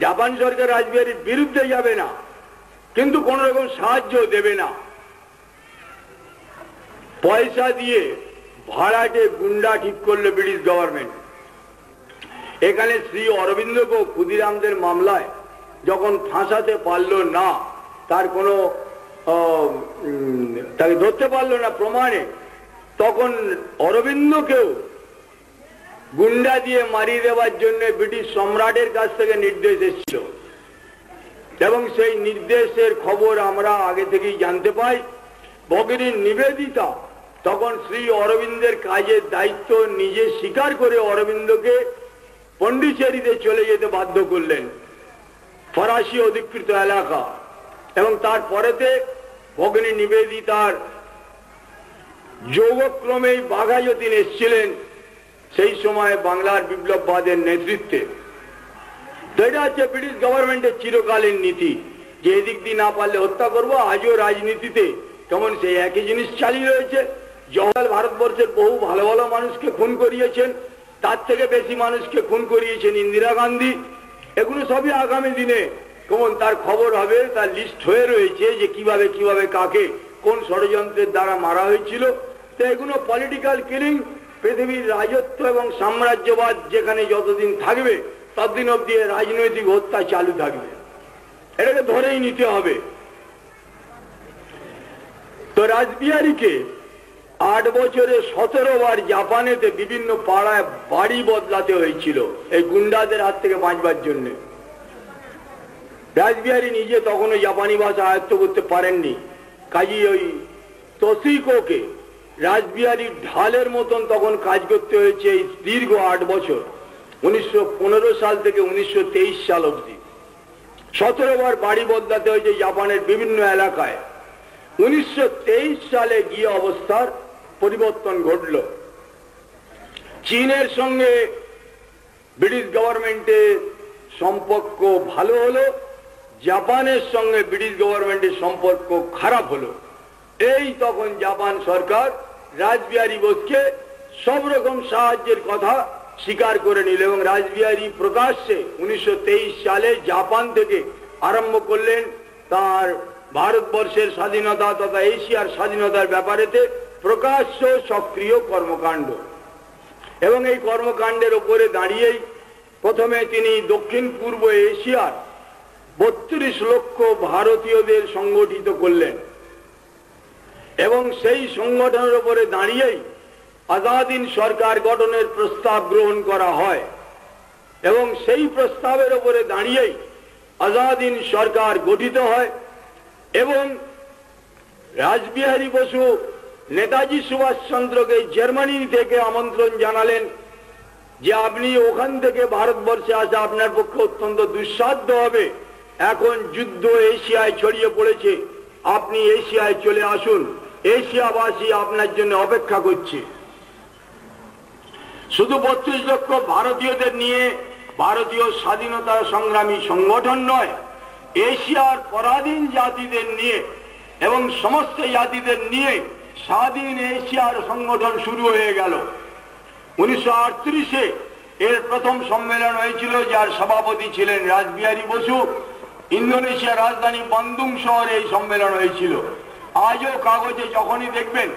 জাপান সরকার রাজবিহারীর বিরুদ্ধে যাবে না, কিন্তু কোন রকম সাহায্য দেবে না। পয়সা দিয়ে ভাড়াটে গুন্ডা ঠিক করল ব্রিটিশ গভর্নমেন্ট এখানে শ্রী অরবিন্দকেও ক্ষুদিরামদের মামলায় যখন ফাঁসাতে পারল না, তার কোনো তাকে ধরতে পারল না প্রমাণে, তখন অরবিন্দকেও গুন্ডা দিয়ে মারিয়ে দেওয়ার জন্য ব্রিটিশ সম্রাটের কাছ থেকে নির্দেশ এসেছিল। এবং সেই নির্দেশের খবর আমরা আগে থেকেই জানতে পাই। ভগিনী নিবেদিতা তখন শ্রী অরবিন্দের কাজের দায়িত্ব নিজে স্বীকার করে অরবিন্দকে পন্ডিচেরিতে চলে যেতে বাধ্য করলেন। ফরাসি অধিকৃত এলাকা এবং তারপরেতে ভগিনী নিবেদিতার যোগক্রমেই বাঘাযতীন এসছিলেন সেই সময় বাংলার বিপ্লববাদের নেতৃত্বে। এটা হচ্ছে ব্রিটিশ গভর্নমেন্টের চিরকালীন নীতি, যে এদিক দিয়ে না পারলে হত্যা করব, আজও রাজনীতিতে কেমন সেই একই জিনিস চালিয়ে রয়েছে। জওয়াল ভারতবর্ষের বহু ভালো ভালো মানুষকে খুন করিয়েছেন, তার থেকে বেশি মানুষকে খুন করিয়েছেন ইন্দিরা গান্ধী। এগুলো সবই আগামী দিনে। কেমন তার খবর হবে, তার লিস্ট হয়ে রয়েছে যে কীভাবে কীভাবে, কাকে, কোন ষড়যন্ত্রের দ্বারা মারা হয়েছিল। তো এগুলো পলিটিক্যাল কিলিং পৃথিবীর রাজত্ব এবং সাম্রাজ্যবাদ যেখানে যতদিন থাকবে, ততদিন অব্দি রাজনৈতিক হত্যা চালু থাকবে। এটাকে ধরেই নিতে হবে। তো রাজবিহারীকে আট বছরে সতেরো বার জাপানেতে বিভিন্ন পাড়ায় বাড়ি বদলাতে হয়েছিল এই গুন্ডাদের হাত থেকে বাঁচবার জন্য। রাজবিহারী নিজে তখনও জাপানি ভাষা আয়ত্ত করতে পারেননি। কাজী ওই তসিকোকে রাজবিহারীর ঢালের মতন তখন কাজ করতে হয়েছে এই দীর্ঘ আট বছর, উনিশশো পনেরো সাল থেকে উনিশশো তেইশ সাল অবধি। সতেরো বার বাড়ি বদলাতে হয়েছে জাপানের বিভিন্ন এলাকায়। উনিশশো তেইশ সালে গিয়ে অবস্থার পরিবর্তন ঘটল। চীনের সঙ্গে ব্রিটিশ গভর্নমেন্টের সম্পর্ক ভালো হলো, জাপানের সঙ্গে ব্রিটিশ গভর্নমেন্টের সম্পর্ক খারাপ হলো। এই তখন জাপান সরকার রাজবিহারী বোসকে সব রকম সাহায্যের কথা স্বীকার করে নিল এবং রাজবিহারী প্রকাশ্যে উনিশশো তেইশ সালে জাপান থেকে আরম্ভ করলেন তার ভারতবর্ষের স্বাধীনতা তথা এশিয়ার স্বাধীনতার ব্যাপারেতে প্রকাশ্য সক্রিয় কর্মকাণ্ড। এবং এই কর্মকাণ্ডের উপরে দাঁড়িয়েই প্রথমে তিনি দক্ষিণ পূর্ব এশিয়ার বত্রিশ লক্ষ ভারতীয়দের সংগঠিত করলেন। এবং সেই সংগঠনের উপরে দাঁড়িয়েই আজাদিন সরকার গঠনের প্রস্তাব গ্রহণ করা হয়। এবং সেই প্রস্তাবের উপরে দাঁড়িয়েই আজাদিন সরকার গঠিত হয়। এবং রাসবিহারী বসু নেতাজি সুভাষচন্দ্রকে জার্মানি থেকে আমন্ত্রণ জানালেন যে আপনি ওখান থেকে ভারতবর্ষে আসা আপনার পক্ষে অত্যন্ত দুঃসাধ্য হবে। এখন যুদ্ধ এশিয়ায় ছড়িয়ে পড়েছে। আপনি এশিয়ায় চলে আসুন। এশিয়াবাসী আপনার জন্য অপেক্ষা করছে। শুধু বত্রিশ লক্ষ ভারতীয়দের নিয়ে ভারতীয় স্বাধীনতা সংগ্রামী সংগঠন নয়, এশিয়ার পরাধীন জাতিদের নিয়ে এবং সমস্ত জাতিদের নিয়ে স্বাধীন এশিয়ার সংগঠন শুরু হয়ে গেল। উনিশশো এর প্রথম সম্মেলন হয়েছিল, যার সভাপতি ছিলেন রাসবিহারী বসু। ইন্দোনেশিয়ার রাজধানী বান্দুং শহরে এই সম্মেলন হয়েছিল। আজও কাগজে যখনই দেখবেন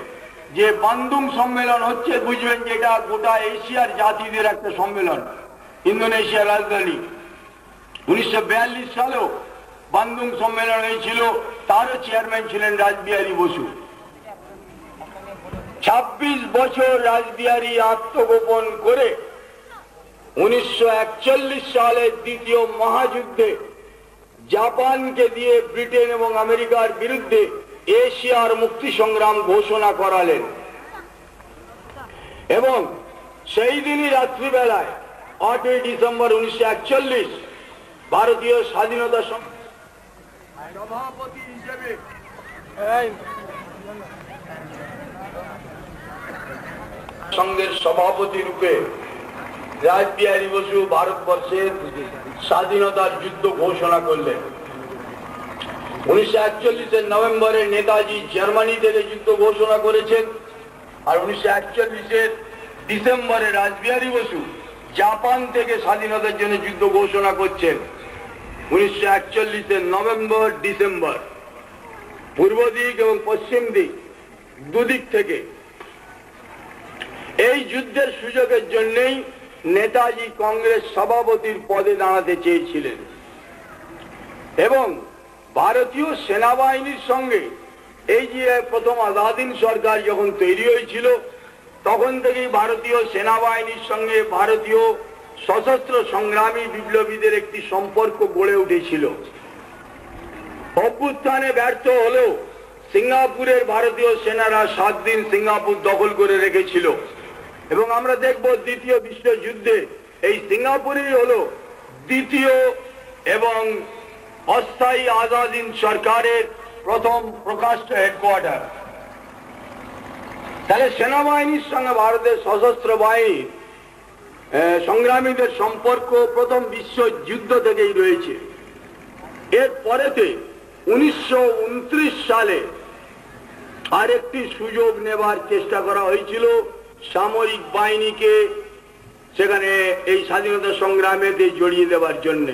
যে বান্দুং সম্মেলন হচ্ছে, বুঝবেন যে এটা গোটা এশিয়ার জাতিদের একটা সম্মেলন, ইন্দোনেশিয়ার রাজধানী। উনিশশো সালেও বান্দুং সম্মেলন হয়েছিল, তারও চেয়ারম্যান ছিলেন রাজবিহারী বসু। ছাব্বিশ বছর রাসবিহারী আত্মগোপন করে উনিশশো সালের দ্বিতীয় মহাযুদ্ধে জাপানকে দিয়ে ব্রিটেন এবং আমেরিকার বিরুদ্ধে এশিয়ার মুক্তি সংগ্রাম ঘোষণা করালেন। এবং সেই দিনই রাত্রিবেলায় আটই ডিসেম্বর উনিশশো একচল্লিশ ভারতীয় স্বাধীনতা সভাপতি হিসেবে সংঘের সভাপতি রূপে রাসবিহারী বসু ভারতবর্ষের স্বাধীনতার যুদ্ধ ঘোষণা করলেন। উনিশশো একচল্লিশের নভেম্বরে নেতাজি জার্মানি থেকে যুদ্ধ ঘোষণা করেছেন আর উনিশশো একচল্লিশের ডিসেম্বরে রাজবিহারী বসু জাপান থেকে স্বাধীনতার জন্য যুদ্ধ ঘোষণা করছেন। উনিশশো একচল্লিশের নভেম্বর ডিসেম্বর। পূর্ব দিক এবং পশ্চিম দিক দুদিক থেকে এই যুদ্ধের সুযোগের জন্যই নেতাজি কংগ্রেস সভাপতির পদে দাঁড়াতে চেয়েছিলেন। এবং ভারতীয় সেনাবাহিনীর সঙ্গে এই যে প্রথম আজাদিন সরকার যখন তৈরি হয়েছিল, তখন থেকেই ভারতীয় সেনাবাহিনীর সঙ্গে ভারতীয় সশস্ত্র সংগ্রামী বিপ্লবীদের একটি সম্পর্ক গড়ে উঠেছিল। অভ্যুত্থানে ব্যর্থ হলেও সিঙ্গাপুরের ভারতীয় সেনারা সাত দিন সিঙ্গাপুর দখল করে রেখেছিল। এবং আমরা দেখব দ্বিতীয় বিশ্বযুদ্ধে এই সিঙ্গাপুরেই হলো দ্বিতীয় এবং অস্থায়ী আজাদিন সরকারের প্রথম প্রকাশ্য হেডকোয়ার্টার তাহলে সেনাবাহিনীর সঙ্গে ভারতের সশস্ত্র বাহিনীর সংগ্রামীদের সম্পর্ক প্রথম বিশ্বযুদ্ধ থেকেই রয়েছে। এর পরেতে উনিশশো উনত্রিশ সালে আরেকটি সুযোগ নেবার চেষ্টা করা হয়েছিল। সামরিক বাহিনীকে সেখানে এই স্বাধীনতা সংগ্রামেতে জড়িয়ে দেওয়ার জন্য।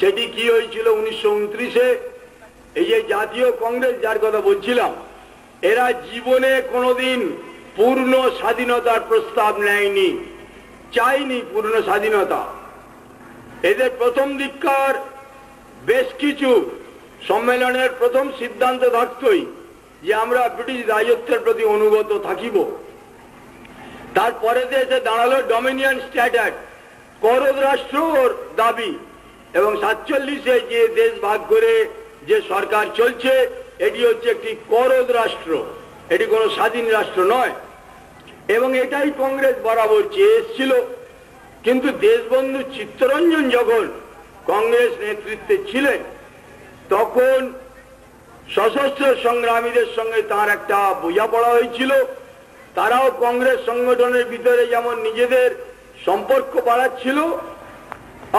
সেটি কি হয়েছিল উনিশশো উনত্রিশে? এই যে জাতীয় কংগ্রেস, যার কথা বলছিলাম, এরা জীবনে কোনোদিন পূর্ণ স্বাধীনতার প্রস্তাব নেয়নি চাইনি পূর্ণ স্বাধীনতা। এদের প্রথম দিককার বেশ কিছু সম্মেলনের প্রথম সিদ্ধান্ত থাকতই যে আমরা ব্রিটিশ রাজত্বের প্রতি অনুগত থাকিব। তারপরে এসে দাঁড়াল ডমিনিয়ন স্ট্যাটার্ড, করদ রাষ্ট্রর দাবি। এবং সাতচল্লিশে যে দেশ ভাগ করে যে সরকার চলছে, এটি হচ্ছে একটি করদ রাষ্ট্র। এটি কোনো স্বাধীন রাষ্ট্র নয়। এবং এটাই কংগ্রেস বরাবর চেয়ে এসেছিল। কিন্তু দেশবন্ধু চিত্তরঞ্জন যখন কংগ্রেস নেতৃত্বে ছিলেন, তখন সশস্ত্র সংগ্রামীদের সঙ্গে তার একটা বোঝাপড়া হয়েছিল। তারাও কংগ্রেস সংগঠনের ভিতরে যেমন নিজেদের সম্পর্ক বাড়াচ্ছিল,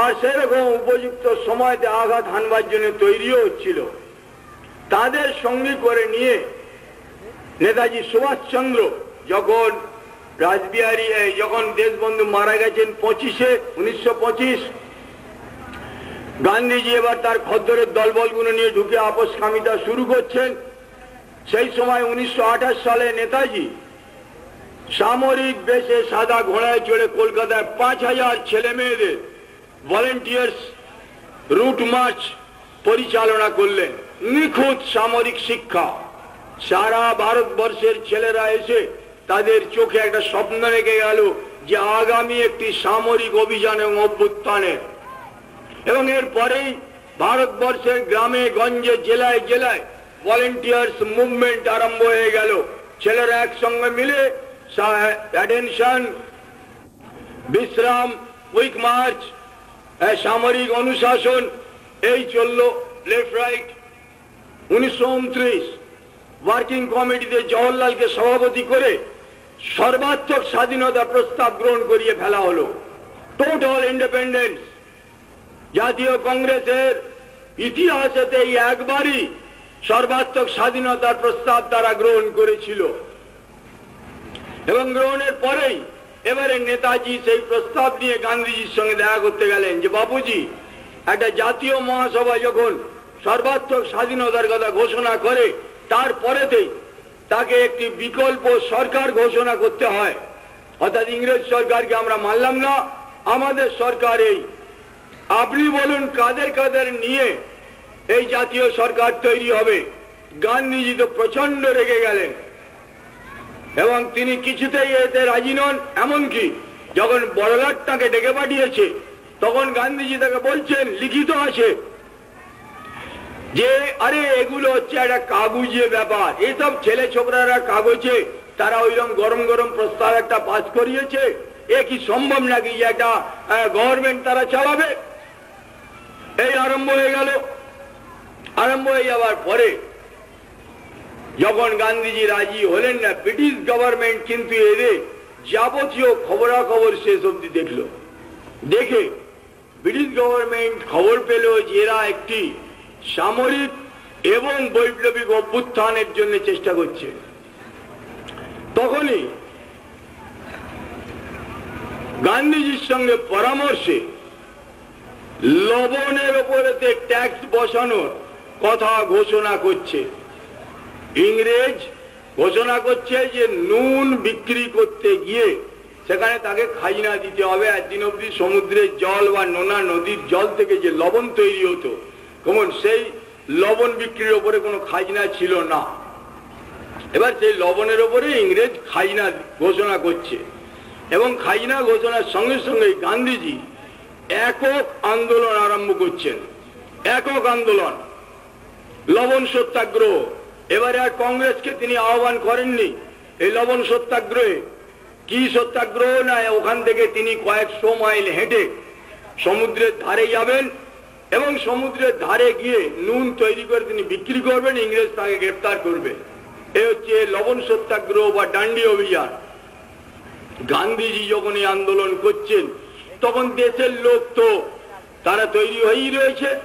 আর সেরকম উপযুক্ত সময়তে আঘাত হানবার জন্য তৈরিও হচ্ছিল। তাদের সঙ্গী করে নিয়ে নেতাজি সুভাষচন্দ্র যখন রাজবিহারী যখন দেশবন্ধু মারা গেছেন পঁচিশে, উনিশশো পঁচিশ, গান্ধীজি এবার তার খদ্দরের দলবলগুলো নিয়ে ঢুকে আপসকামিতা শুরু করছেন। সেই সময় উনিশশো আঠাশ সালে নেতাজি সামরিক বেশে সাদা ঘোড়ায় চড়ে কলকাতায় পাঁচ হাজার ছেলে মেয়েদের ভলেন্টিয়ার্স রুট মার্চ পরিচালনা করলেন। নিখুঁত সামরিক শিক্ষা। সারা ভারতবর্ষের ছেলেরা এসে তাদের চোখে একটা স্বপ্ন রেখে গেল যে আগামী একটি সামরিক অভিযান এবং অভ্যুত্থানের। এবং এর পরেই ভারতবর্ষের গ্রামে, গঞ্জে, জেলায় জেলায় ভলেন্টিয়ার্স মুভমেন্ট আরম্ভ হয়ে গেল। ছেলেরা একসঙ্গে মিলে অ্যাটেনশন বিশ্রাম উইক মার্চ সামরিক অনুশাসন এই চলল লেফট রাইট উনিশশো উনত্রিশ ওয়ার্কিং কমিটিতে জওহরলালকে সভাপতি করে সর্বাত্মক স্বাধীনতা প্রস্তাব গ্রহণ করিয়ে ফেলা হলো। টোটাল ইন্ডিপেন্ডেন্স জাতীয় কংগ্রেসের ইতিহাসেতে এই একবারই সর্বাত্মক স্বাধীনতার প্রস্তাব তারা গ্রহণ করেছিল। এবং গ্রহণের পরেই এবারে নেতাজি সেই প্রস্তাব নিয়ে গান্ধীজির সঙ্গে দেখা করতে গেলেন যে, বাবুজি, একটা জাতীয় মহাসভা যখন সর্বাত্মক স্বাধীনতার কথা ঘোষণা করে তারপরেতেই তাকে একটি বিকল্প সরকার ঘোষণা করতে হয়। অর্থাৎ ইংরেজ সরকারকে আমরা মানলাম না। আমাদের সরকার এই। আপনি বলুন, কাদের কাদের নিয়ে এই জাতীয় সরকার তৈরি হবে? গান্ধীজি তো প্রচণ্ড রেগে গেলেন। এবং তিনি কিছুতেই এতে রাজি নন। এমনকি যখন বড়লাট তাকে ডেকে পাঠিয়েছে, তখন গান্ধীজি তাকে বলছেন, লিখিত আছে যে, আরে, এগুলো হচ্ছে একটা কাগজে ব্যাপার। এসব ছেলে ছোকরারা কাগজে, তারা ওইরকম গরম গরম প্রস্তাব একটা পাস করিয়েছে। এ কি সম্ভব নাকি যে একটা গভর্নমেন্ট তারা চালাবে? এই আরম্ভ হয়ে গেল। আরম্ভ হয়ে যাওয়ার পরে যখন গান্ধীজি রাজি হলেন না, ব্রিটিশ গভর্নমেন্ট কিন্তু এদের যাবতীয় খবরাখবর শেষ অব্দি দেখল। দেখে ব্রিটিশ গভর্নমেন্ট খবর পেল যে এরা একটি সামরিক এবং বৈপ্লবিক অভ্যুত্থানের জন্য চেষ্টা করছে। তখনই গান্ধীজির সঙ্গে পরামর্শে লবণের ওপরেতে ট্যাক্স বসানোর কথা ঘোষণা করছে। ইংরেজ ঘোষণা করছে যে নুন বিক্রি করতে গিয়ে সেখানে তাকে খাজনা দিতে হবে। একদিন অব্দি সমুদ্রের জল বা নোনা নদীর জল থেকে যে লবণ তৈরি হতো, কেমন সেই লবণ বিক্রির ওপরে কোনো খাজনা ছিল না। এবার সেই লবণের ওপরে ইংরেজ খাজনা ঘোষণা করছে এবং খাজনা ঘোষণার সঙ্গে সঙ্গে গান্ধীজি একক আন্দোলন আরম্ভ করছেন। একক আন্দোলন। লবণ সত্যাগ্রহ এবারে আর কংগ্রেসকে তিনি আহ্বান করেননি। এই লবণ সত্যাগ্রহে। কি সত্যাগ্রহ না ওখান থেকে তিনি কয়েকশো মাইল হেঁটে সমুদ্রের ধারে যাবেন এবং সমুদ্রের ধারে গিয়ে নুন তৈরি করে তিনি বিক্রি করবেন, ইংরেজ তাকে গ্রেপ্তার করবে। এ হচ্ছে লবণ সত্যাগ্রহ বা ডান্ডি অভিযান। গান্ধীজি যখন এই আন্দোলন করছেন, তখন দেশের লোক তো তারা তৈরি হয়েই রয়েছে।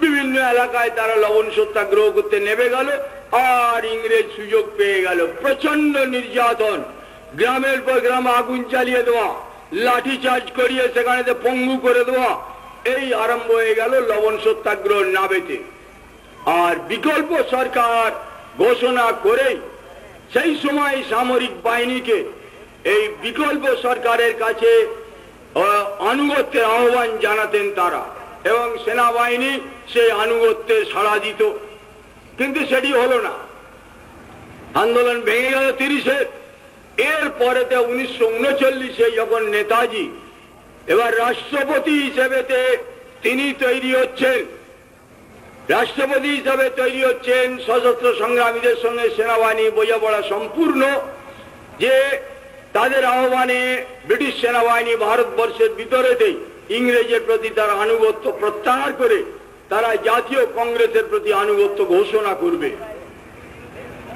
বিভিন্ন এলাকায় তারা লবণ সত্যাগ্রহ করতে নেমে গেল। আর ইংরেজ সুযোগ পেয়ে গেল। প্রচণ্ড নির্যাতন। গ্রামের পর গ্রামে আগুন চালিয়ে দেওয়া। লাঠি চার্জ করিয়ে সেখানে পঙ্গু করে দেওয়া। এই আরম্ভ হয়ে গেল লবণ সত্যাগ্রহ নাবেতে। আর বিকল্প সরকার ঘোষণা করেই সেই সময় সামরিক বাহিনীকে এই বিকল্প সরকারের কাছে আনুগত্যের আহ্বান জানাতেন তারা। এবং সেনাবাহিনী সেই আনুগত্যে সাড়া দিত। কিন্তু সেটি হলো না। আন্দোলন ভেঙে গেল তিরিশে। এর পরেতে উনিশশো উনচল্লিশে যখন নেতাজি এবার রাষ্ট্রপতি হিসেবেতে তিনি তৈরি হচ্ছেন, রাষ্ট্রপতি হিসাবে তৈরি হচ্ছেন সশস্ত্র সংগ্রামীদের সঙ্গে সেনাবাহিনী বোঝাপড়া সম্পূর্ণ, যে তাদের আহ্বানে ব্রিটিশ সেনাবাহিনী ভারতবর্ষের ভিতরেতেই ইংরেজের প্রতি তার আনুগত্য প্রত্যাহার করে তারা জাতীয় কংগ্রেসের প্রতি আনুগত্য ঘোষণা করবে।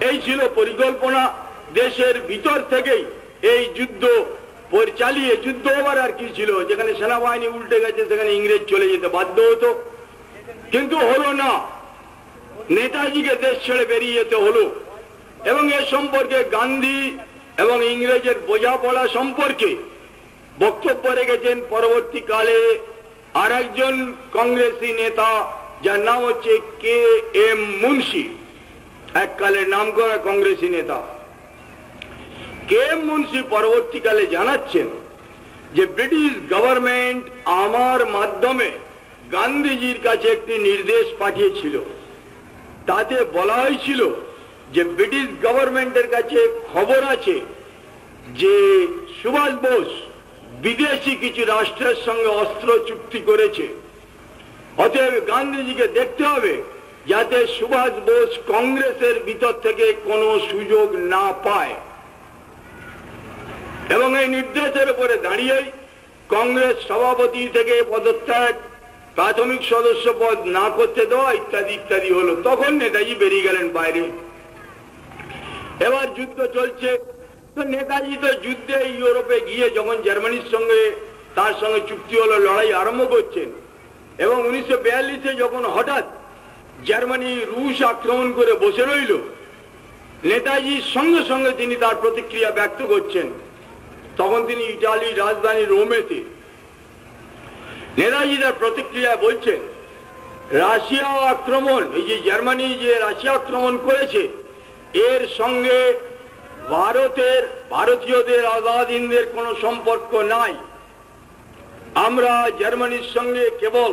এই ছিল পরিকল্পনা। দেশের ভিতর থেকেই এই যুদ্ধ চালিয়ে যুদ্ধ হবার আর কি ছিল। যেখানে সেনাবাহিনী উল্টে গেছে, সেখানে ইংরেজ চলে যেতে বাধ্য হতো। কিন্তু হলো না। নেতাজিকে দেশ ছেড়ে বেরিয়ে যেতে হলো। এবং এ সম্পর্কে গান্ধী এবং ইংরেজের বোঝাপড়া সম্পর্কে বক্তব্য রেখেছেন। পরবর্তীকালে আর একজন কংগ্রেসী নেতা, যার নাম হচ্ছে কে এম মুন্সি। এককালের নাম করা কংগ্রেসী নেতা। কে এম মুন্সি পরবর্তীকালে জানাচ্ছেন যে, ব্রিটিশ গভর্নমেন্ট আমার মাধ্যমে গান্ধীজির কাছে একটি নির্দেশ পাঠিয়েছিল। তাতে বলা হয়েছিল যে, ব্রিটিশ গভর্নমেন্টের কাছে খবর আছে যে, সুভাষ বোস বিদেশি কিছু রাষ্ট্রের সঙ্গে অস্ত্র চুক্তি করেছে। অতএব গান্ধীজিকে দেখতে হবে যাতে সুভাষ বোস কংগ্রেসের ভিতর থেকে কোনো সুযোগ না পায়। এবং এই নির্দেশের উপরে দাঁড়িয়েই কংগ্রেস সভাপতি থেকে পদত্যাগ, প্রাথমিক সদস্য পদ না করতে দেওয়া ইত্যাদি ইত্যাদি হলো। তখন নেতাজি বেরিয়ে গেলেন বাইরে। এবার যুদ্ধ চলছে। তো নেতাজি তো যুদ্ধে ইউরোপে গিয়ে যখন জার্মানির সঙ্গে, তার সঙ্গে চুক্তি হলো, লড়াই আরম্ভ করছেন। এবং উনিশশো বিয়াল্লিশে যখন হঠাৎ জার্মানি রুশ আক্রমণ করে বসে রইল, নেতাজির সঙ্গে সঙ্গে তিনি তার প্রতিক্রিয়া ব্যক্ত করছেন। তখন তিনি ইটালির রাজধানী রোমেতে নেতাজি তার প্রতিক্রিয়া বলছেন রাশিয়া আক্রমণ, এই যে জার্মানি যে রাশিয়া আক্রমণ করেছে, এর সঙ্গে ভারতের, ভারতীয়দের আজাদিনদের কোনো সম্পর্ক নাই। আমরা জার্মানির সঙ্গে কেবল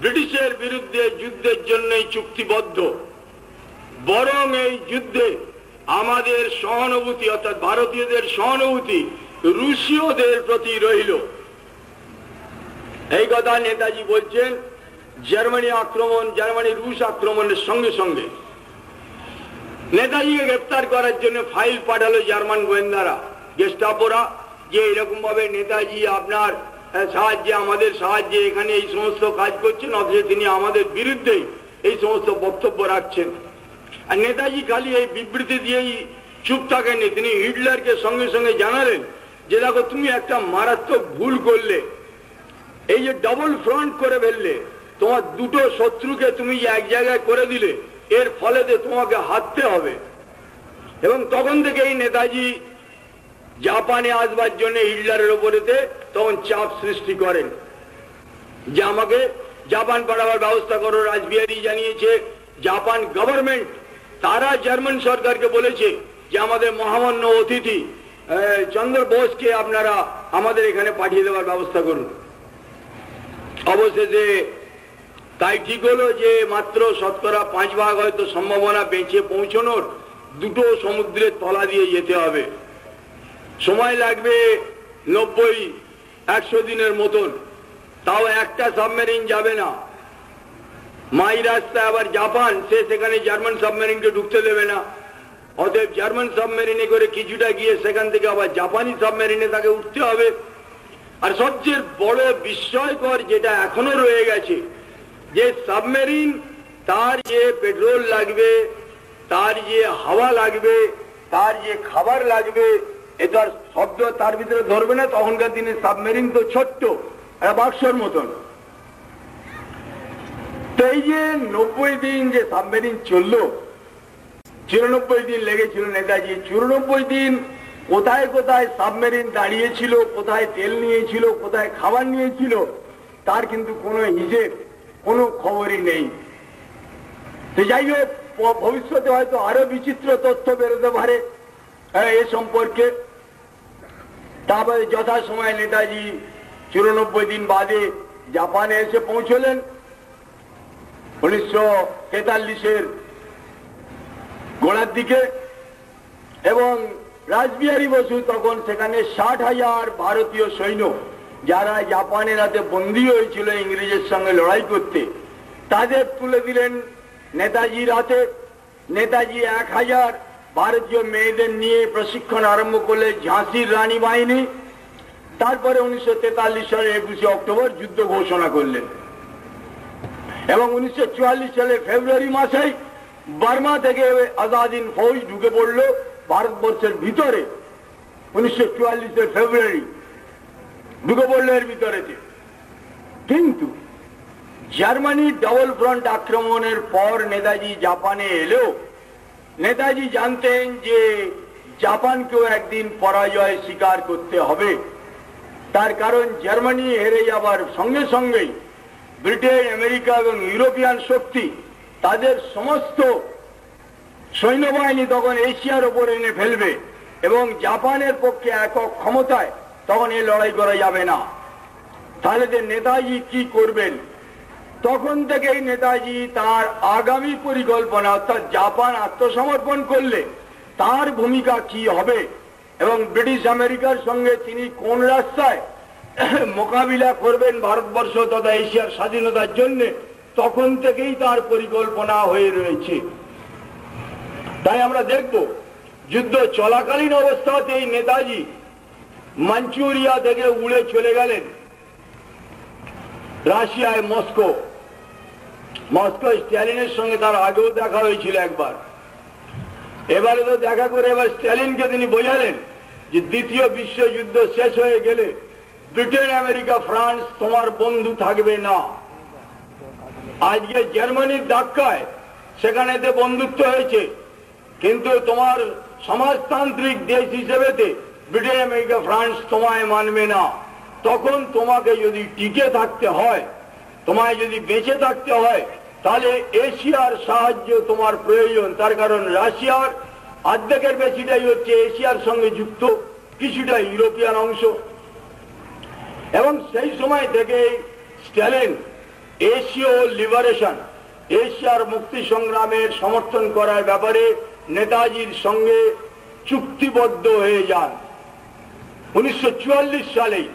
ব্রিটিশের বিরুদ্ধে যুদ্ধের জন্যই চুক্তিবদ্ধ। বরং এই যুদ্ধে আমাদের সহানুভূতি, অর্থাৎ ভারতীয়দের সহানুভূতি রুশীয়দের প্রতি রইল। এই কথা নেতাজি বলছেন, জার্মানি আক্রমণ, জার্মানি রুশ আক্রমণের সঙ্গে সঙ্গে। নেতাজিকে গ্রেপ্তার করার জন্য ফাইল পাঠালো জার্মান গোয়েন্দারা। গেস্টাপোরা যে এরকম ভাবে নেতাজি আপনার সাহায্যে, আমাদের সাহায্যে এখানে এই সমস্ত কাজ করছেন, অথচ তিনি আমাদের বিরুদ্ধেই এই সমস্ত বক্তব্য রাখছেন। আর নেতাজি খালি এই বিবৃতি দিয়েই চুপ থাকেননি, তিনি হিটলারকে সঙ্গে সঙ্গে জানালেন যে, দেখো, তুমি একটা মারাত্মক ভুল করলে। এই যে ডবল ফ্রন্ট করে ফেললে, তোমার দুটো শত্রুকে তুমি এক জায়গায় করে দিলে এর ফলে যে তোমাকে হারতে হবে। এবং তখন থেকে এই নেতাজি জাপানে আসবার জন্য হিটলারের ওপরেতে তখন চাপ সৃষ্টি করেন। যে আমাকে জাপান পাঠাবার ব্যবস্থা করো, রাজবিহারী জানিয়েছে, জাপান গভর্নমেন্ট তারা জার্মান সরকারকে বলেছে যে আমাদের মহামান্য অতিথি চন্দ্র বোসকে আপনারা আমাদের এখানে পাঠিয়ে দেওয়ার ব্যবস্থা করুন। অবশেষে তাই ঠিক হলো যে মাত্র শতকরা পাঁচ ভাগ হয়তো সম্ভাবনা বেঁচে পৌঁছানোর দুটো সমুদ্রের তলা দিয়ে যেতে হবে। সময় লাগবে নব্বই, একশো দিনের মতন। তাও একটা সাবমেরিন যাবে না। মাই রাস্তা আবার জাপান, সে সেখানে জার্মান সাবমেরিনকে ঢুকতে দেবে না। অতএব জার্মান সাবমেরিনে করে কিছুটা গিয়ে সেখান থেকে আবার জাপানি সাবমেরিনে তাকে উঠতে হবে। আর সবচেয়ে বড় বিস্ময়কর যেটা এখনও রয়ে গেছে যে সাবমেরিন, তার যে পেট্রোল লাগবে, তার যে হাওয়া লাগবে, তার যে খাবার লাগবে এ তো আর শব্দ তার ভিতরে ধরবে না, তখনকার দিনে সাবমেরিন তো ছোট্ট একটা বাক্সর মতন। তো এই যে নব্বই দিন যে সাবমেরিন চলল, চুরানব্বই দিন লেগেছিল নেতাজি, চুরানব্বই দিন কোথায় কোথায় সাবমেরিন দাঁড়িয়েছিল, কোথায় তেল নিয়েছিল, কোথায় খাবার নিয়েছিল, তার কিন্তু কোনো হিসেব কোনো খবরই নেই। তো যাই হোক ভবিষ্যতে হয়তো আরও বিচিত্র তথ্য বেরোতে পারে এ সম্পর্কে। তারপরে যথাসময় নেতাজি চুরানব্বই দিন বাদে জাপানে এসে পৌঁছলেন। উনিশশো তেতাল্লিশের গোড়ার দিকে। এবং রাসবিহারী বসু তখন সেখানে ষাট হাজার ভারতীয় সৈন্য যারা জাপানের হাতে বন্দী হয়েছিল ইংরেজের সঙ্গে লড়াই করতে, তাদের তুলে দিলেন নেতাজির হাতে। নেতাজি এক হাজার ভারতীয় মেয়েদের নিয়ে প্রশিক্ষণ আরম্ভ করলে ঝাঁসির রানী বাহিনী। তারপরে উনিশশো তেতাল্লিশ সালের একুশে অক্টোবর যুদ্ধ ঘোষণা করলেন। এবং উনিশশো সালের ফেব্রুয়ারি মাসেই বার্মা থেকে আজাদিন ফৌজ ঢুকে পড়ল ভারতবর্ষের ভিতরে। উনিশশো চুয়াল্লিশের ফেব্রুয়ারি ঢুকে এর ভিতরেতে। কিন্তু জার্মানি ডবল ফ্রন্ট আক্রমণের পর নেতাজি জাপানে এলেও, নেতাজি জানতেন যে জাপানকেও একদিন পরাজয় স্বীকার করতে হবে। তার কারণ জার্মানি হেরে যাবার সঙ্গে সঙ্গেই ব্রিটেন, আমেরিকা এবং ইউরোপিয়ান শক্তি তাদের সমস্ত সৈন্যবাহিনী তখন এশিয়ার ওপর এনে ফেলবে এবং জাপানের পক্ষে একক ক্ষমতায় তখন এই লড়াই করা যাবে না। তাহলে যে নেতাজি কি করবেন? তখন থেকেই নেতাজি তার আগামী পরিকল্পনা, অর্থাৎ জাপান আত্মসমর্পণ করলে তার ভূমিকা কি হবে? এবং ব্রিটিশ আমেরিকার সঙ্গে তিনি কোন রাস্তায় মোকাবিলা করবেন ভারতবর্ষ তথা এশিয়ার স্বাধীনতার জন্য? তখন থেকেই তার পরিকল্পনা হয়ে রয়েছে। তাই আমরা দেখব, যুদ্ধ চলাকালীন অবস্থাতেই নেতাজি মাঞ্চুরিয়া থেকে উড়ে চলে গেলেন রাশিয়ায় মস্কো। মস্কো স্ট্যালিনের সঙ্গে তার আগেও দেখা হয়েছিল একবার। এবারে তো দেখা করে এবার স্ট্যালিনকে তিনি বোঝালেন যে দ্বিতীয় বিশ্বযুদ্ধ শেষ হয়ে গেলে ব্রিটেন, আমেরিকা, ফ্রান্স তোমার বন্ধু থাকবে না। আজকে জার্মানির ধাক্কায় সেখানেতে বন্ধুত্ব হয়েছে। কিন্তু তোমার সমাজতান্ত্রিক দেশ হিসেবেতে ব্রিটেন, আমেরিকা, ফ্রান্স, তোমায় মানবে না। তখন তোমাকে যদি টিকে থাকতে হয়, তোমায় যদি বেঁচে থাকতে হয়, তাহলে এশিয়ার সাহায্য তোমার প্রয়োজন। তার কারণ রাশিয়ার অর্ধেকের বেশিটাই হচ্ছে এশিয়ার সঙ্গে যুক্ত, কিছুটা ইউরোপিয়ান অংশ। এবং সেই সময় থেকে স্ট্যালিন, এশীয় লিবারেশন, এশিয়ার মুক্তি সংগ্রামের সমর্থন করার ব্যাপারে নেতাজির সঙ্গে চুক্তিবদ্ধ হয়ে যান। উনিশশো সালেই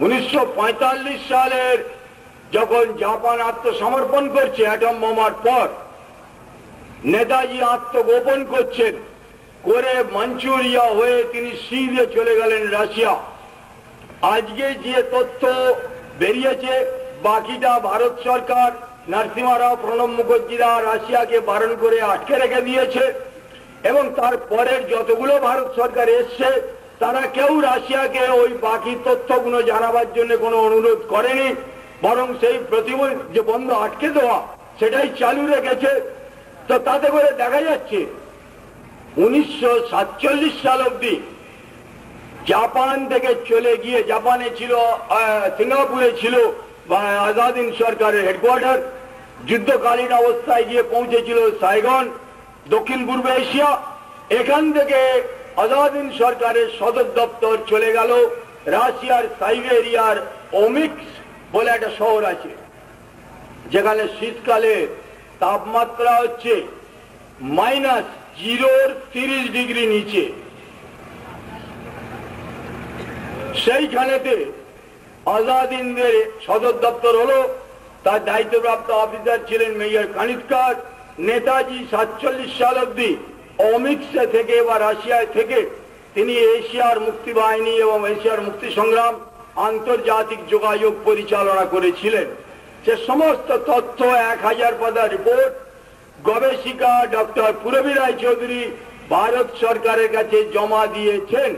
উনিশশো সালের যখন জাপান আত্মসমর্পণ করছে অ্যাটম বোমার পর, নেতাজি আত্মগোপন করছেন। করে মাঞ্চুরিয়া হয়ে তিনি সিরিয়ে চলে গেলেন রাশিয়া। আজকে যে তথ্য বেরিয়েছে, বাকিটা ভারত সরকার নরসিমা রাও প্রণব মুখার্জিরা রাশিয়াকে বারণ করে আটকে রেখে দিয়েছে। এবং তার পরের যতগুলো ভারত সরকার এসছে তারা কেউ রাশিয়াকে ওই বাকি তথ্যগুলো জানাবার জন্য কোনো অনুরোধ করেনি, বরং সেই প্রতিবন্ধ যে বন্ধ আটকে দেওয়া, সেটাই চালু রেখেছে। তো তাতে করে দেখা যাচ্ছে, উনিশশো সাতচল্লিশ সাল অব্দি জাপান থেকে চলে গিয়ে জাপানে ছিল সিঙ্গাপুরে ছিল আজাদিন সরকারের হেডকোয়ার্টার। যুদ্ধকালীন অবস্থায় গিয়ে পৌঁছেছিল সাইগন দক্ষিণ পূর্ব এশিয়া। এখান থেকে আজাদিন সরকারের সদর দপ্তর চলে গেল রাশিয়ার সাইবেরিয়ার ওমিক্স বলে একটা শহর আছে। যেখানে শীতকালে তাপমাত্রা হচ্ছে মাইনাস জিরোর তিরিশ ডিগ্রি নিচে। সেইখানেতে আজাদিনদের সদর দপ্তর হলো, তার দায়িত্বপ্রাপ্ত অফিসার ছিলেন মেয়র কানিৎকার নেতাজি সাতচল্লিশ সাল অব্দি অমিক্সে থেকে বা রাশিয়ায় থেকে তিনি এশিয়ার মুক্তি বাহিনী এবং এশিয়ার মুক্তি সংগ্রাম আন্তর্জাতিক যোগাযোগ পরিচালনা করেছিলেন। সে সমস্ত তথ্য এক হাজার পাতা রিপোর্ট। গবেষিকা ডক্টর পুরবী রায় চৌধুরী ভারত সরকারের কাছে জমা দিয়েছেন।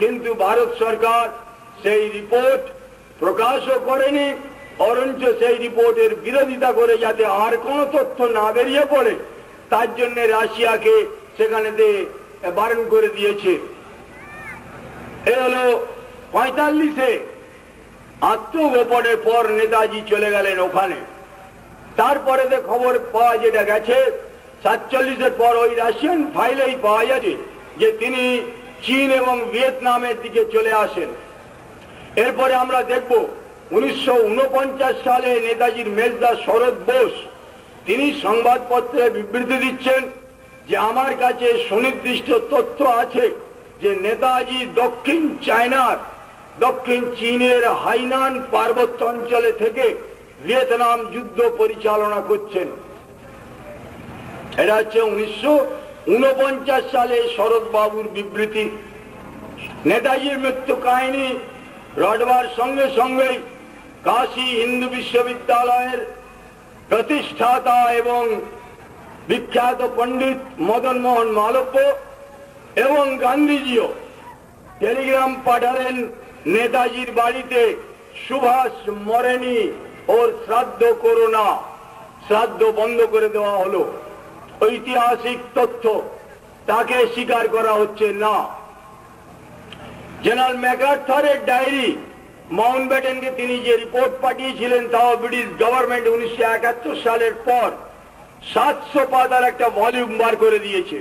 কিন্তু ভারত সরকার সেই রিপোর্ট প্রকাশও করেনি অরঞ্চ সেই রিপোর্টের বিরোধিতা করে যাতে আর কোনো তথ্য না বেরিয়ে পড়ে, তার জন্য রাশিয়াকে সেখানেতে বারণ করে দিয়েছে। এ হলো পঁয়তাল্লিশে আত্মগোপনের পর নেতাজি চলে গেলেন ওখানে। তারপরে খবর পাওয়া যেটা গেছে, সাতচল্লিশের পর ওই রাশিয়ান ফাইলেই পাওয়া যাচ্ছে যে তিনি চীন এবং ভিয়েতনামের দিকে চলে আসেন। এরপরে আমরা দেখব উনিশশো উনপঞ্চাশ সালে নেতাজির মেজদা শরৎ বোস, তিনি সংবাদপত্রে বিবৃতি দিচ্ছেন। যে আমার কাছে সুনির্দিষ্ট তথ্য আছে যে নেতাজি দক্ষিণ চায়নার, দক্ষিণ চীনের হাইনান পার্বত্য অঞ্চলে থেকে ভিয়েতনাম যুদ্ধ পরিচালনা করছেন। এটা হচ্ছে উনিশশো উনপঞ্চাশ সালে শরৎ বাবুর বিবৃতি। নেতাজির মৃত্যু কাহিনী রডবার সঙ্গে সঙ্গে কাশী হিন্দু বিশ্ববিদ্যালয়ের প্রতিষ্ঠাতা এবং বিখ্যাত পণ্ডিত মদন মোহন মালব্য এবং গান্ধীজিও টেলিগ্রাম পাঠালেন নেতাজির বাড়িতে, সুভাষ মরেনি ওর শ্রাদ্ধ করো না শ্রাদ্ধ বন্ধ করে দেওয়া হলো। ঐতিহাসিক তথ্য, তাকে স্বীকার করা হচ্ছে না। জেনারেল ম্যাকার্থারের ডায়েরি, মাউন্ট ব্যাটেনকে তিনি যে রিপোর্ট পাঠিয়েছিলেন, তাও ব্রিটিশ গভর্নমেন্ট উনিশশো একাত্তর সালের পর। সাতশো পাতার একটা ভলিউম বার করে দিয়েছে।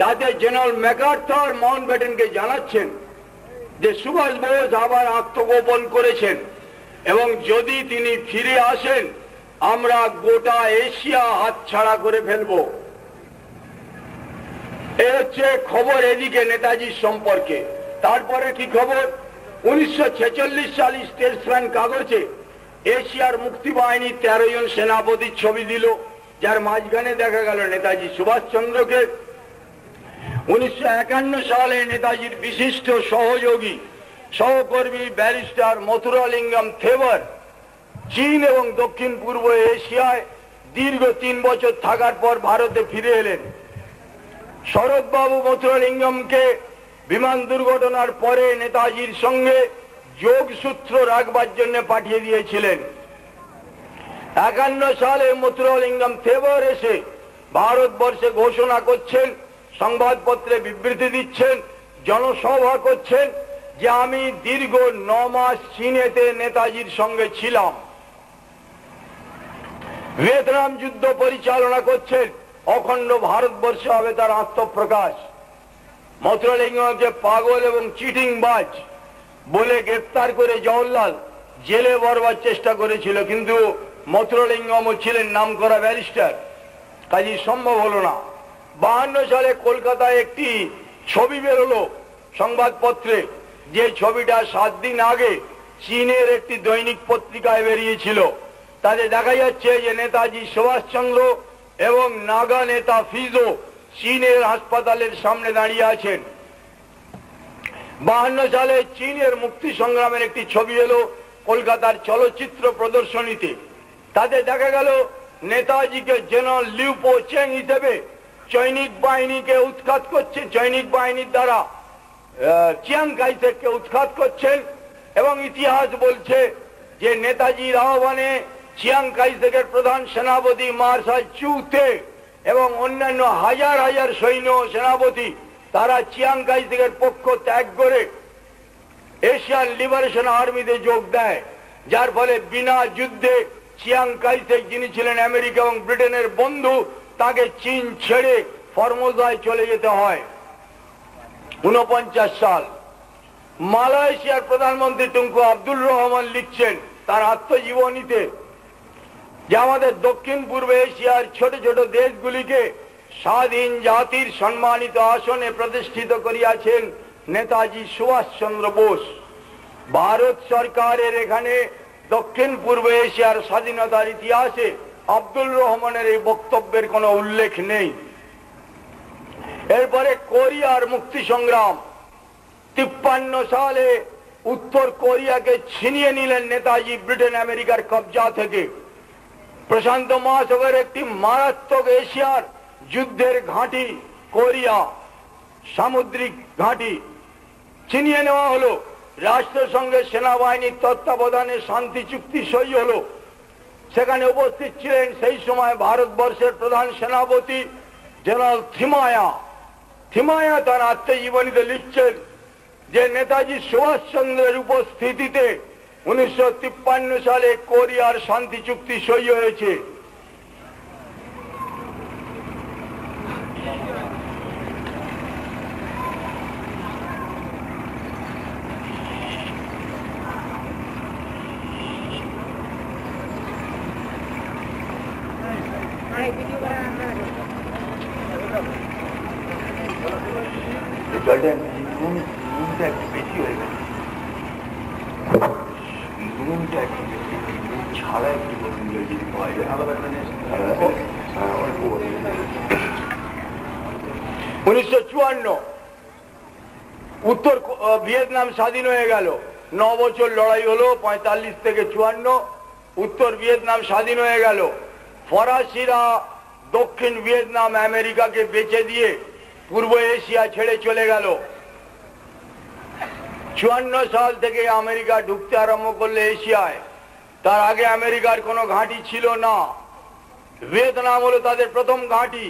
তাতে জেনারেল ম্যাকার্থার মাউন্ট ব্যাটেনকে জানাচ্ছেন যে সুভাষ বোস আবার আত্মগোপন করেছেন এবং যদি তিনি ফিরে আসেন, আমরা গোটা এশিয়া হাতছাড়া করে ফেলব। এ হচ্ছে খবর এদিকে নেতাজির সম্পর্কে। তারপরে কি খবর? উনিশশো সাল স্টেটসম্যান কাগজে এশিয়ার মুক্তি বাহিনী তেরো জন সেনাপতির ছবি দিল। যার মাঝখানে দেখা গেল নেতাজি সুভাষচন্দ্রকে। উনিশশো একান্ন সালে নেতাজির বিশিষ্ট সহযোগী, সহকর্মী ব্যারিস্টার মথুরালিঙ্গম থেবর, চীন এবং দক্ষিণ পূর্ব এশিয়ায় দীর্ঘ তিন বছর থাকার পর ভারতে ফিরে এলেন। শরৎবাবু মথুরালিঙ্গমকে বিমান দুর্ঘটনার পরে নেতাজির সঙ্গে যোগসূত্র রাখবার জন্য পাঠিয়ে দিয়েছিলেন। একান্ন সালে মথুরালিঙ্গম থেবর এসে ভারতবর্ষে ঘোষণা করছেন, সংবাদপত্রে বিবৃতি দিচ্ছেন, জনসভা করছেন যে আমি দীর্ঘ ন মাস চীনেতে নেতাজির সঙ্গে ছিলাম। ভিয়েতনাম যুদ্ধ পরিচালনা করছেন, অখণ্ড ভারতবর্ষে হবে তার আত্মপ্রকাশ। মথুরালিঙ্গমকে পাগল এবং চিটিং বাজ বলে গ্রেপ্তার করে জওহরলাল জেলে বরবার চেষ্টা করেছিল, কিন্তু মথুরালিঙ্গমও ছিলেন নাম করা ব্যারিস্টার। কাজী সম্ভব হলো না। বাহান্ন সালে কলকাতায় একটি ছবি বেরোলো সংবাদপত্রে, যে ছবিটা সাত দিন আগে চীনের একটি দৈনিক পত্রিকায় বেরিয়েছিল। তাতে দেখা যাচ্ছে যে নেতাজি সুভাষচন্দ্র এবং নাগা নেতা ফিজো চীনের হাসপাতালের সামনে দাঁড়িয়ে আছেন। বাহান্ন সালে চীনের মুক্তি সংগ্রামের একটি ছবি এলো কলকাতার চলচ্চিত্র প্রদর্শনীতে। তাতে দেখা গেল, নেতাজিকে জেনারেল লিউপো চেং হিসেবে চৈনিক বাহিনীকে উৎখাত করছে চৈনিক বাহিনীর দ্বারা চিয়াং কাইসেককে উৎখাত করছেন এবং ইতিহাস বলছে যে নেতাজির আহ্বানে চিয়াং কাইসেকের প্রধান সেনাপতি মার্শাল চুতে এবং অন্যান্য হাজার হাজার সৈন্য সেনাপতি, তারা চিয়াং কাইসেকের পক্ষ ত্যাগ করে এশিয়ান লিবারেশন আর্মিতে যোগ দেয়, যার ফলে বিনা যুদ্ধে চিয়াং কাইসেক যিনি ছিলেন আমেরিকা এবং ব্রিটেনের বন্ধু, তাকে চীন ছেড়ে ফর্মোজায় চলে যেতে হয়। উনপঞ্চাশ সাল। মালয়েশিয়ার প্রধানমন্ত্রী টুঙ্কু আব্দুল রহমান লিখছেন তার আত্মজীবনীতে যে আমাদের দক্ষিণ পূর্ব এশিয়ার ছোট ছোট দেশগুলিকে স্বাধীন জাতির সম্মানিত আসনে প্রতিষ্ঠিত করিয়াছেন নেতাজি সুভাষচন্দ্র বোস। ভারত সরকারের এখানে দক্ষিণ পূর্ব এশিয়ার স্বাধীনতার ইতিহাসে আব্দুল রহমানের এই বক্তব্যের কোনো উল্লেখ নেই। এরপরে কোরিয়ার মুক্তি সংগ্রাম। তিপ্পান্ন সালে উত্তর কোরিয়াকে ছিনিয়ে নিলেন নেতাজি ব্রিটেন আমেরিকার কবজা থেকে। প্রশান্ত মহাসাগরের একটি মারাত্মক এশিয়ার যুদ্ধের ঘাঁটি কোরিয়া, সামুদ্রিক ঘাঁটি। ছিনিয়ে নেওয়া হলো। রাষ্ট্রসংঘের সেনাবাহিনীর তত্ত্বাবধানে শান্তি চুক্তি সই হল। সেখানে উপস্থিত ছিলেন সেই সময় ভারতবর্ষের প্রধান সেনাপতি জেনারেল থিমায়া। থিমায়া তার আত্মজীবনীতে লিখছেন যে, নেতাজি সুভাষচন্দ্রের উপস্থিতিতে উনিশশো তিপ্পান্ন সালে কোরিয়ার শান্তি চুক্তি সই হয়েছে। জলটা নুন নুনটা একটু বেশি হয়ে গেছে নুনটা একটু বেশি নুন ছাড়া একটু বলুন যদি পাওয়া যায় উনিশশো চুয়ান্ন উত্তর ভিয়েতনাম স্বাধীন হয়ে গেল ন বছর লড়াই হলো পঁয়তাল্লিশ থেকে চুয়ান্ন উত্তর ভিয়েতনাম স্বাধীন হয়ে গেল ফরাসিরা দক্ষিণ ভিয়েতনাম আমেরিকাকে বেচে দিয়ে পূর্ব এশিয়া ছেড়ে চলে গেল। চুয়ান্ন সাল থেকে আমেরিকা ঢুকতে আরম্ভ করলে এশিয়ায়। তার আগে আমেরিকার কোনো ঘাঁটি ছিল না। ভিয়েতনাম হলো তাদের প্রথম ঘাঁটি।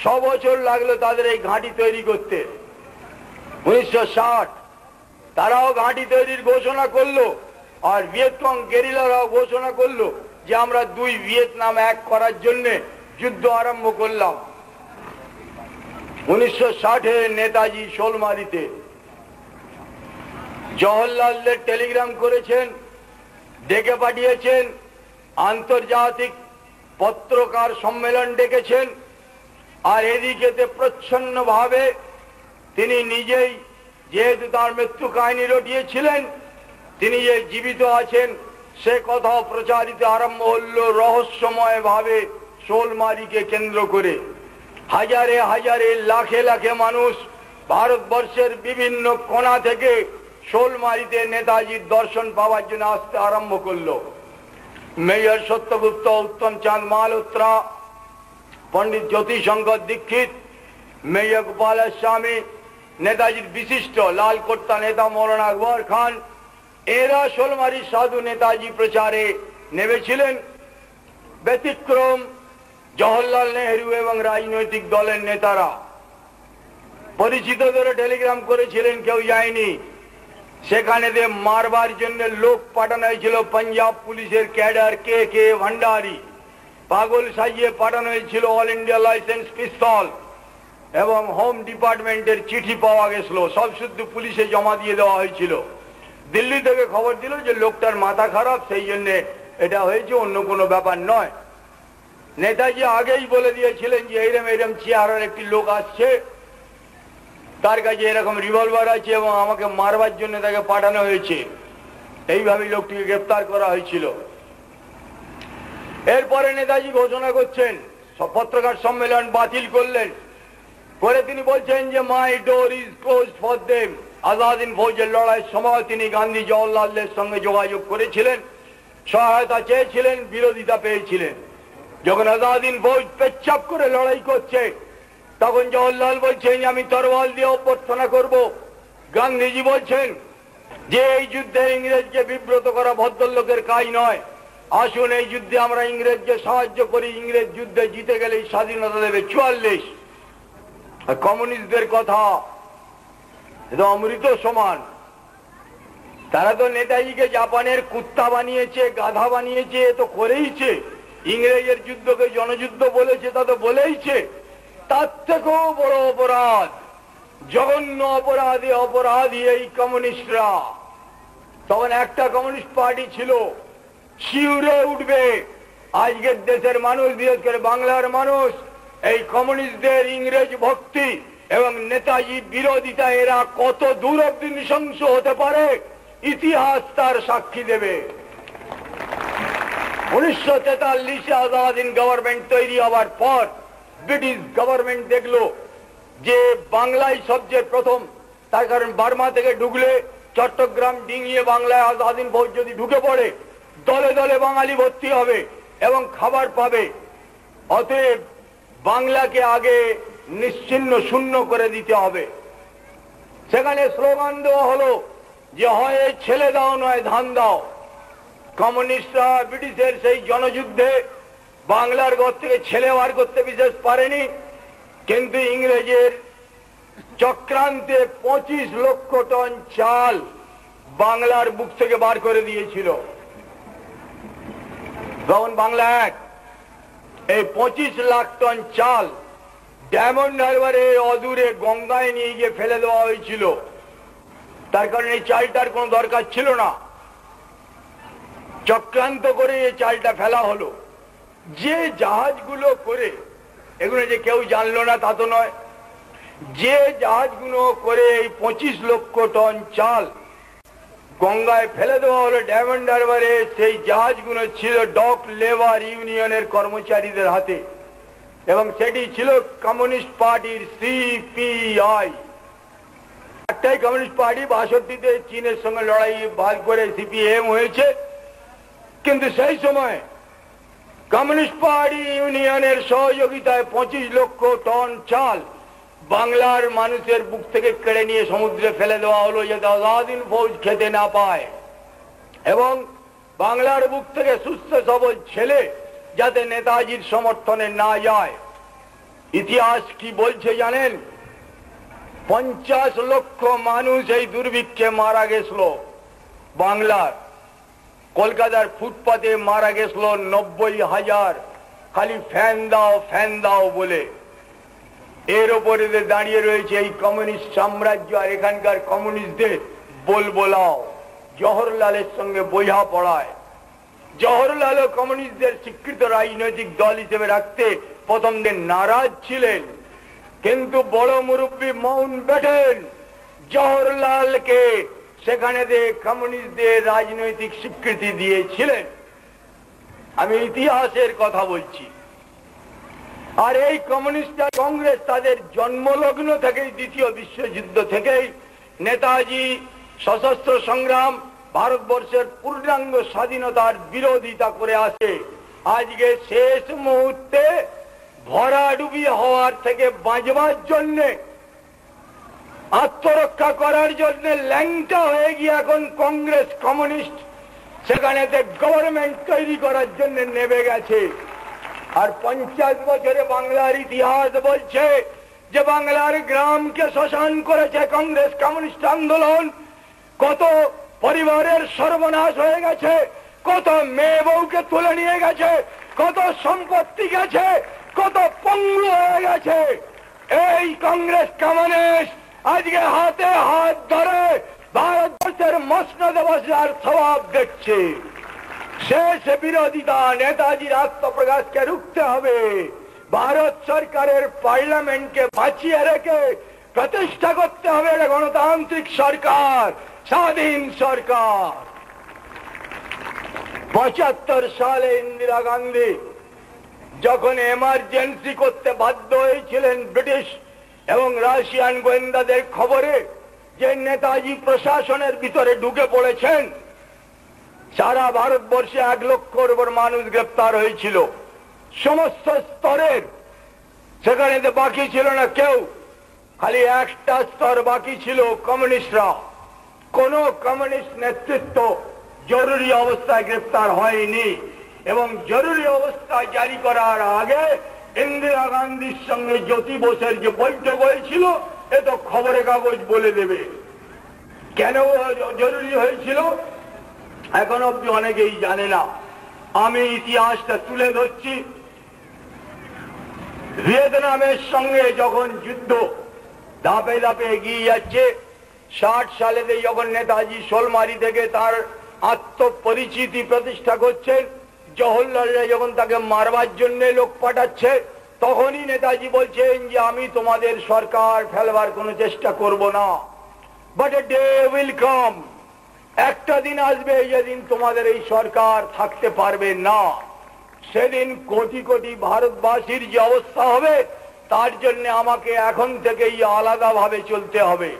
ছ বছর লাগল তাদের এই ঘাঁটি তৈরি করতে। উনিশশো ষাট, তারাও ঘাঁটি তৈরির ঘোষণা করল আর ভিয়েতকং গেরিলারাও ঘোষণা করল। যে আমরা দুই ভিয়েতনাম এক করার জন্য যুদ্ধ আরম্ভ করলাম। উনিশশো ষাটে নেতাজি শোলমারিতে। জওহরলালদের টেলিগ্রাম করেছেন, ডেকে পাঠিয়েছেন, আন্তর্জাতিক পত্রকার সম্মেলন ডেকেছেন আর এদিকেতে প্রচ্ছন্ন ভাবে তিনি নিজেই, যেহেতু তার মৃত্যু কাহিনী রটিয়েছিলেন, তিনি যে জীবিত আছেন সে কথা প্রচারিত আরম্ভ হল রহস্যময় ভাবে শোলমারিকে কেন্দ্র করে। হাজারে হাজারে লাখে লাখে মানুষ ভারতবর্ষের বিভিন্ন কোণা থেকে শোলমারিতে নেতাজির দর্শন পাওয়ার জন্য আসতে আরম্ভ করল। মেয়র সত্যগুপ্ত, উত্তম চাঁদ মালহোত্রা, পণ্ডিত জ্যোতিশঙ্কর দীক্ষিত, মেয়র গোপাল স্বামী, নেতাজির বিশিষ্ট লাল কোট্টা নেতা মৌলানা আকবর খান এরা শোলমারি সাধু নেতাজি প্রচারে নেমেছিলেন। ব্যতিক্রম জওহরলাল নেহরু এবং রাজনৈতিক দলের নেতারা। পরিচিতদের টেলিগ্রাম করেছিলেন, কেউ যায়নি। সেখানে মারবার জন্য লোক পাঠানো হয়েছিল পাঞ্জাব পুলিশের ক্যাডার কে কে ভান্ডারি। পাগল সাজিয়ে পাঠানো হয়েছিল অল ইন্ডিয়া লাইসেন্স পিস্তল এবং হোম ডিপার্টমেন্টের চিঠি পাওয়া গেছিল। সব শুদ্ধ পুলিশে জমা দিয়ে দেওয়া হয়েছিল। দিল্লি থেকে খবর দিল যে লোকটার মাথা খারাপ, সেই জন্য এটা হয়েছে, অন্য কোনো ব্যাপার নয়। নেতাজি আগেই বলে দিয়েছিলেন যে এইরম এইরম চেয়ারের একটি লোক আসছে, তার কাছে এরকম রিভলভার আছে এবং আমাকে মারবার জন্য তাকে পাঠানো হয়েছে। এইভাবে লোকটিকে গ্রেপ্তার করা হয়েছিল। এরপরে নেতাজি ঘোষণা করছেন, পত্রকার সম্মেলন বাতিল করলেন। করে তিনি বলছেন যে my door is close for them আজাদিন ফৌজের লড়াইয়ের সময় তিনি গান্ধী জওয়াহরলালের সঙ্গে যোগাযোগ করেছিলেন, সহায়তা চেয়েছিলেন, বিরোধিতা পেয়েছিলেন। যখন আজাদিন ফৌজ পেচ্ছাপ করে লড়াই করছে, তখন জওয়াহরলাল বলছেন, আমি তরোয়াল দিয়ে অভ্যর্থনা করব। গান্ধীজি বলছেন, যে এই যুদ্ধে ইংরেজকে বিব্রত করা ভদ্রলোকের কাজ নয়। আসুন, এই যুদ্ধে আমরা ইংরেজকে সাহায্য করি। ইংরেজ যুদ্ধে জিতে গেলে স্বাধীনতা দেবে চুয়াল্লিশ। কমিউনিস্টদের কথা এটা অমৃত সমান। তারা তো নেতাজিকে জাপানের কুত্তা বানিয়েছে, গাধা বানিয়েছে, এ তো করেইছে। ইংরেজের যুদ্ধকে জনযুদ্ধ বলেছে, তা তো বলেইছে। তার থেকেও বড় অপরাধ, জঘন্য অপরাধী অপরাধী এই কমিউনিস্টরা। তখন একটা কমিউনিস্ট পার্টি ছিল, শিউরে উঠবে। আজকের দেশের মানুষ, বিশেষ করে বাংলার মানুষ, এই কমিউনিস্টদের ইংরেজ ভক্তি এবং নেতাজি বিরোধিতা এরা কত দূর অব্দি নৃশংস হতে পারে, ইতিহাস তার সাক্ষী দেবে। উনিশশো তেতাল্লিশে আজাদিন গভর্নমেন্ট তৈরি হওয়ার পর ব্রিটিশ গভর্নমেন্ট দেখল যে বাংলায় সবচেয়ে প্রথম, তার কারণ বার্মা থেকে ঢুকলে চট্টগ্রাম ডিঙিয়ে বাংলায় আজাদিন ফৌজ যদি ঢুকে পড়ে, দলে দলে বাঙালি ভর্তি হবে এবং খাবার পাবে। অতএব বাংলাকে আগে নিশ্চিন্ন শূন্য করে দিতে হবে। সেখানে স্লোগান দেওয়া হলো যে, হয় ছেলে দাও, নয় ধান দাও। কমিউনিস্টরা ব্রিটিশের সেই জনযুদ্ধে বাংলার ঘর থেকে ছেলে বার করতে বিশেষ পারেনি। কিন্তু ইংরেজের চক্রান্তে পঁচিশ লক্ষ টন চাল বাংলার বুক থেকে বার করে দিয়েছিল। তখন বাংলা এক। এই পঁচিশ লাখ টন চাল ডায়মন্ড হারবারে অদূরে গঙ্গায় নিয়ে গিয়ে ফেলে দেওয়া হয়েছিল, তার কারণে এই চালটার কোনো দরকার ছিল না। চক্রান্ত করে এই চালটা ফেলা হলো। যে জাহাজগুলো করে, এগুলো যে কেউ জানলো না তা তো নয়, যে জাহাজগুলো করে এই পঁচিশ লক্ষ টন চাল গঙ্গায় ফেলে দেওয়া হলো, ডায়মন্ড হারবারে সেই জাহাজগুলো ছিল ডক লেবার ইউনিয়নের কর্মচারীদের হাতে। এবং সেটি ছিল কমিউনিস্ট পার্টির সিপিআই। একটাই কমিউনিস্ট পার্টি বাষট্টিতে চীনের সঙ্গে লড়াই ভাগ করে সিপিএম হয়েছে। কিন্তু সেই সময় কমিউনিস্ট পার্টি ইউনিয়নের সহযোগিতায় পঁচিশ লক্ষ টন চাল বাংলার মানুষের বুক থেকে কেড়ে নিয়ে সমুদ্রে ফেলে দেওয়া হলো যাতে আজাদিন ফৌজ খেতে না পায়। এবং বাংলার বুক থেকে সুস্থ সবল ছেলে যাতে নেতাজির সমর্থনে না যায়। ইতিহাস কি বলছে জানেন? পঞ্চাশ লক্ষ মানুষ এই দুর্ভিক্ষে মারা গেছিল। বাংলার কলকাতার ফুটপাতে মারা গেছিল নব্বই হাজার। খালি ফ্যান দাও ফ্যান দাও বলে। এর ওপরে দাঁড়িয়ে রয়েছে এই কমিউনিস্ট সাম্রাজ্য আর এখানকার কমিউনিস্টদের বল বোলাও জওহরলালের সঙ্গে বোঝা পড়ায়। জওহরলাল ও কমিউনিস্টদের স্বীকৃত রাজনৈতিক দল হিসেবে রাখতে প্রথম দিন নারাজ ছিলেন। কিন্তু বড় মুরব্বী মাউন্ট ব্যাটেন জওহরলালকে সেখানেতে কমিউনিস্টদের রাজনৈতিক স্বীকৃতি দিয়েছিলেন, আমি ইতিহাসের কথা বলছি। আর এই কমিউনিস্ট কংগ্রেস তাদের জন্মলগ্ন থেকেই, দ্বিতীয় বিশ্বযুদ্ধ থেকেই নেতাজি সশস্ত্র সংগ্রাম ভারতবর্ষের পূর্ণাঙ্গ স্বাধীনতার বিরোধিতা করে আসে। আজকে শেষ মুহূর্তে ভরাডুবি হওয়ার থেকে বাঁচবার জন্যে, আত্মরক্ষা করার জন্য ল্যাংটা হয়ে গিয়ে এখন কংগ্রেস কমিউনিস্ট সেখানেতে গভর্নমেন্ট তৈরি করার জন্য নেমে গেছে। আর পঞ্চাশ বছরে বাংলার ইতিহাস বলছে যে বাংলার গ্রামকে শ্মশান করেছে কংগ্রেস কমিউনিস্ট আন্দোলন। কত পরিবারের সর্বনাশ হয়ে গেছে। কত মেয়ে বউকে তুলে নিয়ে গেছে, কত সম্পত্তি গেছে, কত পঙ্গু হয়ে গেছে। এই কংগ্রেস কমিউনিস্ট আজকে হাতে হাত ধরে ভারতবর্ষের মসনদ বসার স্বভাব দেখছে। শেষ বিরোধিতা নেতাজির আত্মপ্রকাশকে রুখতে হবে। ভারত সরকারের পার্লামেন্টকে বাঁচিয়ে রেখে প্রতিষ্ঠা করতে হবে গণতান্ত্রিক সরকার। স্বাধীন সরকার। পঁচাত্তর সালে ইন্দিরা গান্ধী যখন এমার্জেন্সি করতে বাধ্য হয়েছিলেন ব্রিটিশ এবং রাশিয়ান গোয়েন্দাদের খবরে যে নেতাজি প্রশাসনের ভিতরে ঢুকে পড়েছেন, সারা ভারতবর্ষে এক লক্ষর উপর মানুষ গ্রেপ্তার হয়েছিল। সমস্ত স্তরের, সেখানে বাকি ছিল না কেউ, খালি একটা স্তর বাকি ছিল কমিউনিস্টরা। কোন কমিউনিস্ট নেতৃত্ব জরুরি অবস্থায় গ্রেপ্তার হয়নি এবং জরুরি অবস্থা জারি করার আগে ইন্দিরা গান্ধীর সঙ্গে জ্যোতি বোসের যে বৈঠক হয়েছিল, এ তো খবরের কাগজ বলে দেবে। কেন জরুরি হয়েছিল? এখন অব্দি অনেকেই জানে না। আমি ইতিহাসটা তুলে ধরছি। ভিয়েতনামের সঙ্গে যখন যুদ্ধ ধাপে ধাপে এগিয়ে যাচ্ছে ষাট সালেতে যখন নেতাজি সোলমারি থেকে তার আত্মপরিচিতি প্রতিষ্ঠা করছেন জওহরলালরা যখন তাকে মারবার জন্য লোক পাঠাচ্ছে, তখনই নেতাজি বলছেন যে, আমি তোমাদের সরকার ফেলবার কোনো চেষ্টা করব না। বাট ডে উইল কাম একটা দিন আসবে যেদিন তোমাদের এই সরকার থাকতে পারবে না। সেদিন কোটি কোটি ভারতবাসীর যে অবস্থা হবে, তার জন্য আমাকে এখন থেকেই আলাদাভাবে চলতে হবে।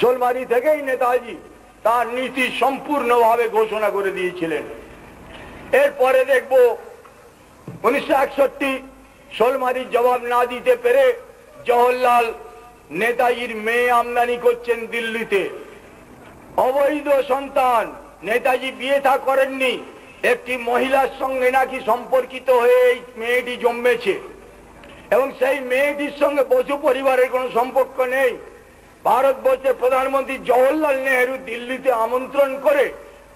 সোলমারি থেকেই নেতাজি তার নীতি সম্পূর্ণভাবে ঘোষণা করে দিয়েছিলেন। এরপরে দেখব উনিশশো একষট্টি সোলমারির জবাব না দিতে পেরে জওহরলাল নেতাজির মেয়ে আমদানি করছেন দিল্লিতে। অবৈধ সন্তান নেতাজি বিয়ে থা করেননি, একটি মহিলার সঙ্গে নাকি সম্পর্কিত হয়ে এই মেয়েটি জন্মেছে। এবং সেই মেয়েটির সঙ্গে বসু পরিবারের কোনো সম্পর্ক নেই। ভারতবর্ষের প্রধানমন্ত্রী জওহরলাল নেহরু দিল্লিতে আমন্ত্রণ করে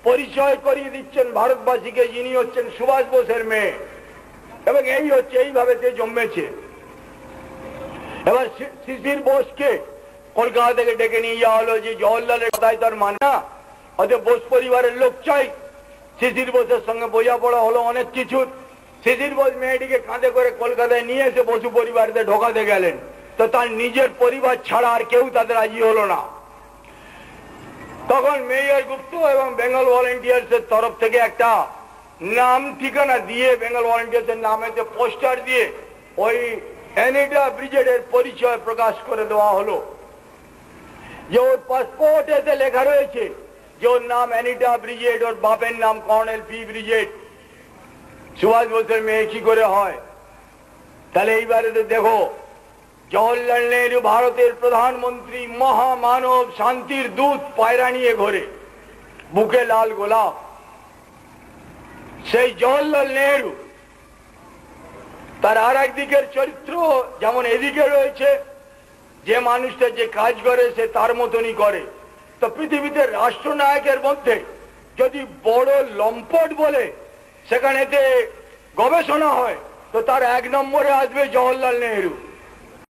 পরিচয় করিয়ে দিচ্ছেন ভারতবাসীকে, যিনি হচ্ছেন সুভাষ বোসের মেয়ে। এবং এই হচ্ছে, এইভাবে সে জন্মেছে। এবার শিশির বোসকে কলকাতা থেকে ডেকে নিয়ে যাওয়া হলো, যে জওহরলালের কথাই তার মানা। অতএব বোস পরিবারের লোক চাই। শিশির বোসের সঙ্গে বোঝাপড়া হলো অনেক কিছু। শিশির বোস মেয়েটিকে কাঁধে করে কলকাতায় নিয়ে এসে বসু পরিবারতে ঢোকাতে গেলেন। তো তার নিজের পরিবার ছাড়া আর কেউ তাদের রাজি হলো না। তখন মেয়র গুপ্ত এবং বেঙ্গল ভলেন্টিয়ার্স এর তরফ থেকে একটা নাম ঠিকানা দিয়ে বেঙ্গল ভলেন্টিয়ার্স এর নামে পোস্টার দিয়ে ওই অ্যানিটা ব্রিগেডের পরিচয় প্রকাশ করে দেওয়া হলো। যে ওর পাসপোর্ট এতে লেখা রয়েছে যে ওর নাম অ্যানিটা ব্রিজেড ওর বাপের নাম কর্নেল পি ব্রিজেড সুভাষ বোসের মেয়ে কি করে হয়? তাহলে এইবারে দেখো জওহরলাল নেহরু ভারতের প্রধানমন্ত্রী মহামানব শান্তির দূত পায়রা নিয়ে ঘোরে। বুকে লাল গোলাপ। সেই জওহরলাল নেহরু তার আর একদিকের চরিত্র যেমন এদিকে রয়েছে, যে মানুষটা যে কাজ করে সে তার মতনই করে। তো পৃথিবীতে রাষ্ট্রনায়কের মধ্যে যদি বড় লম্পট বলে, সেখানেতে গবেষণা হয়, তো তার এক নম্বরে আসবে জওহরলাল নেহরু।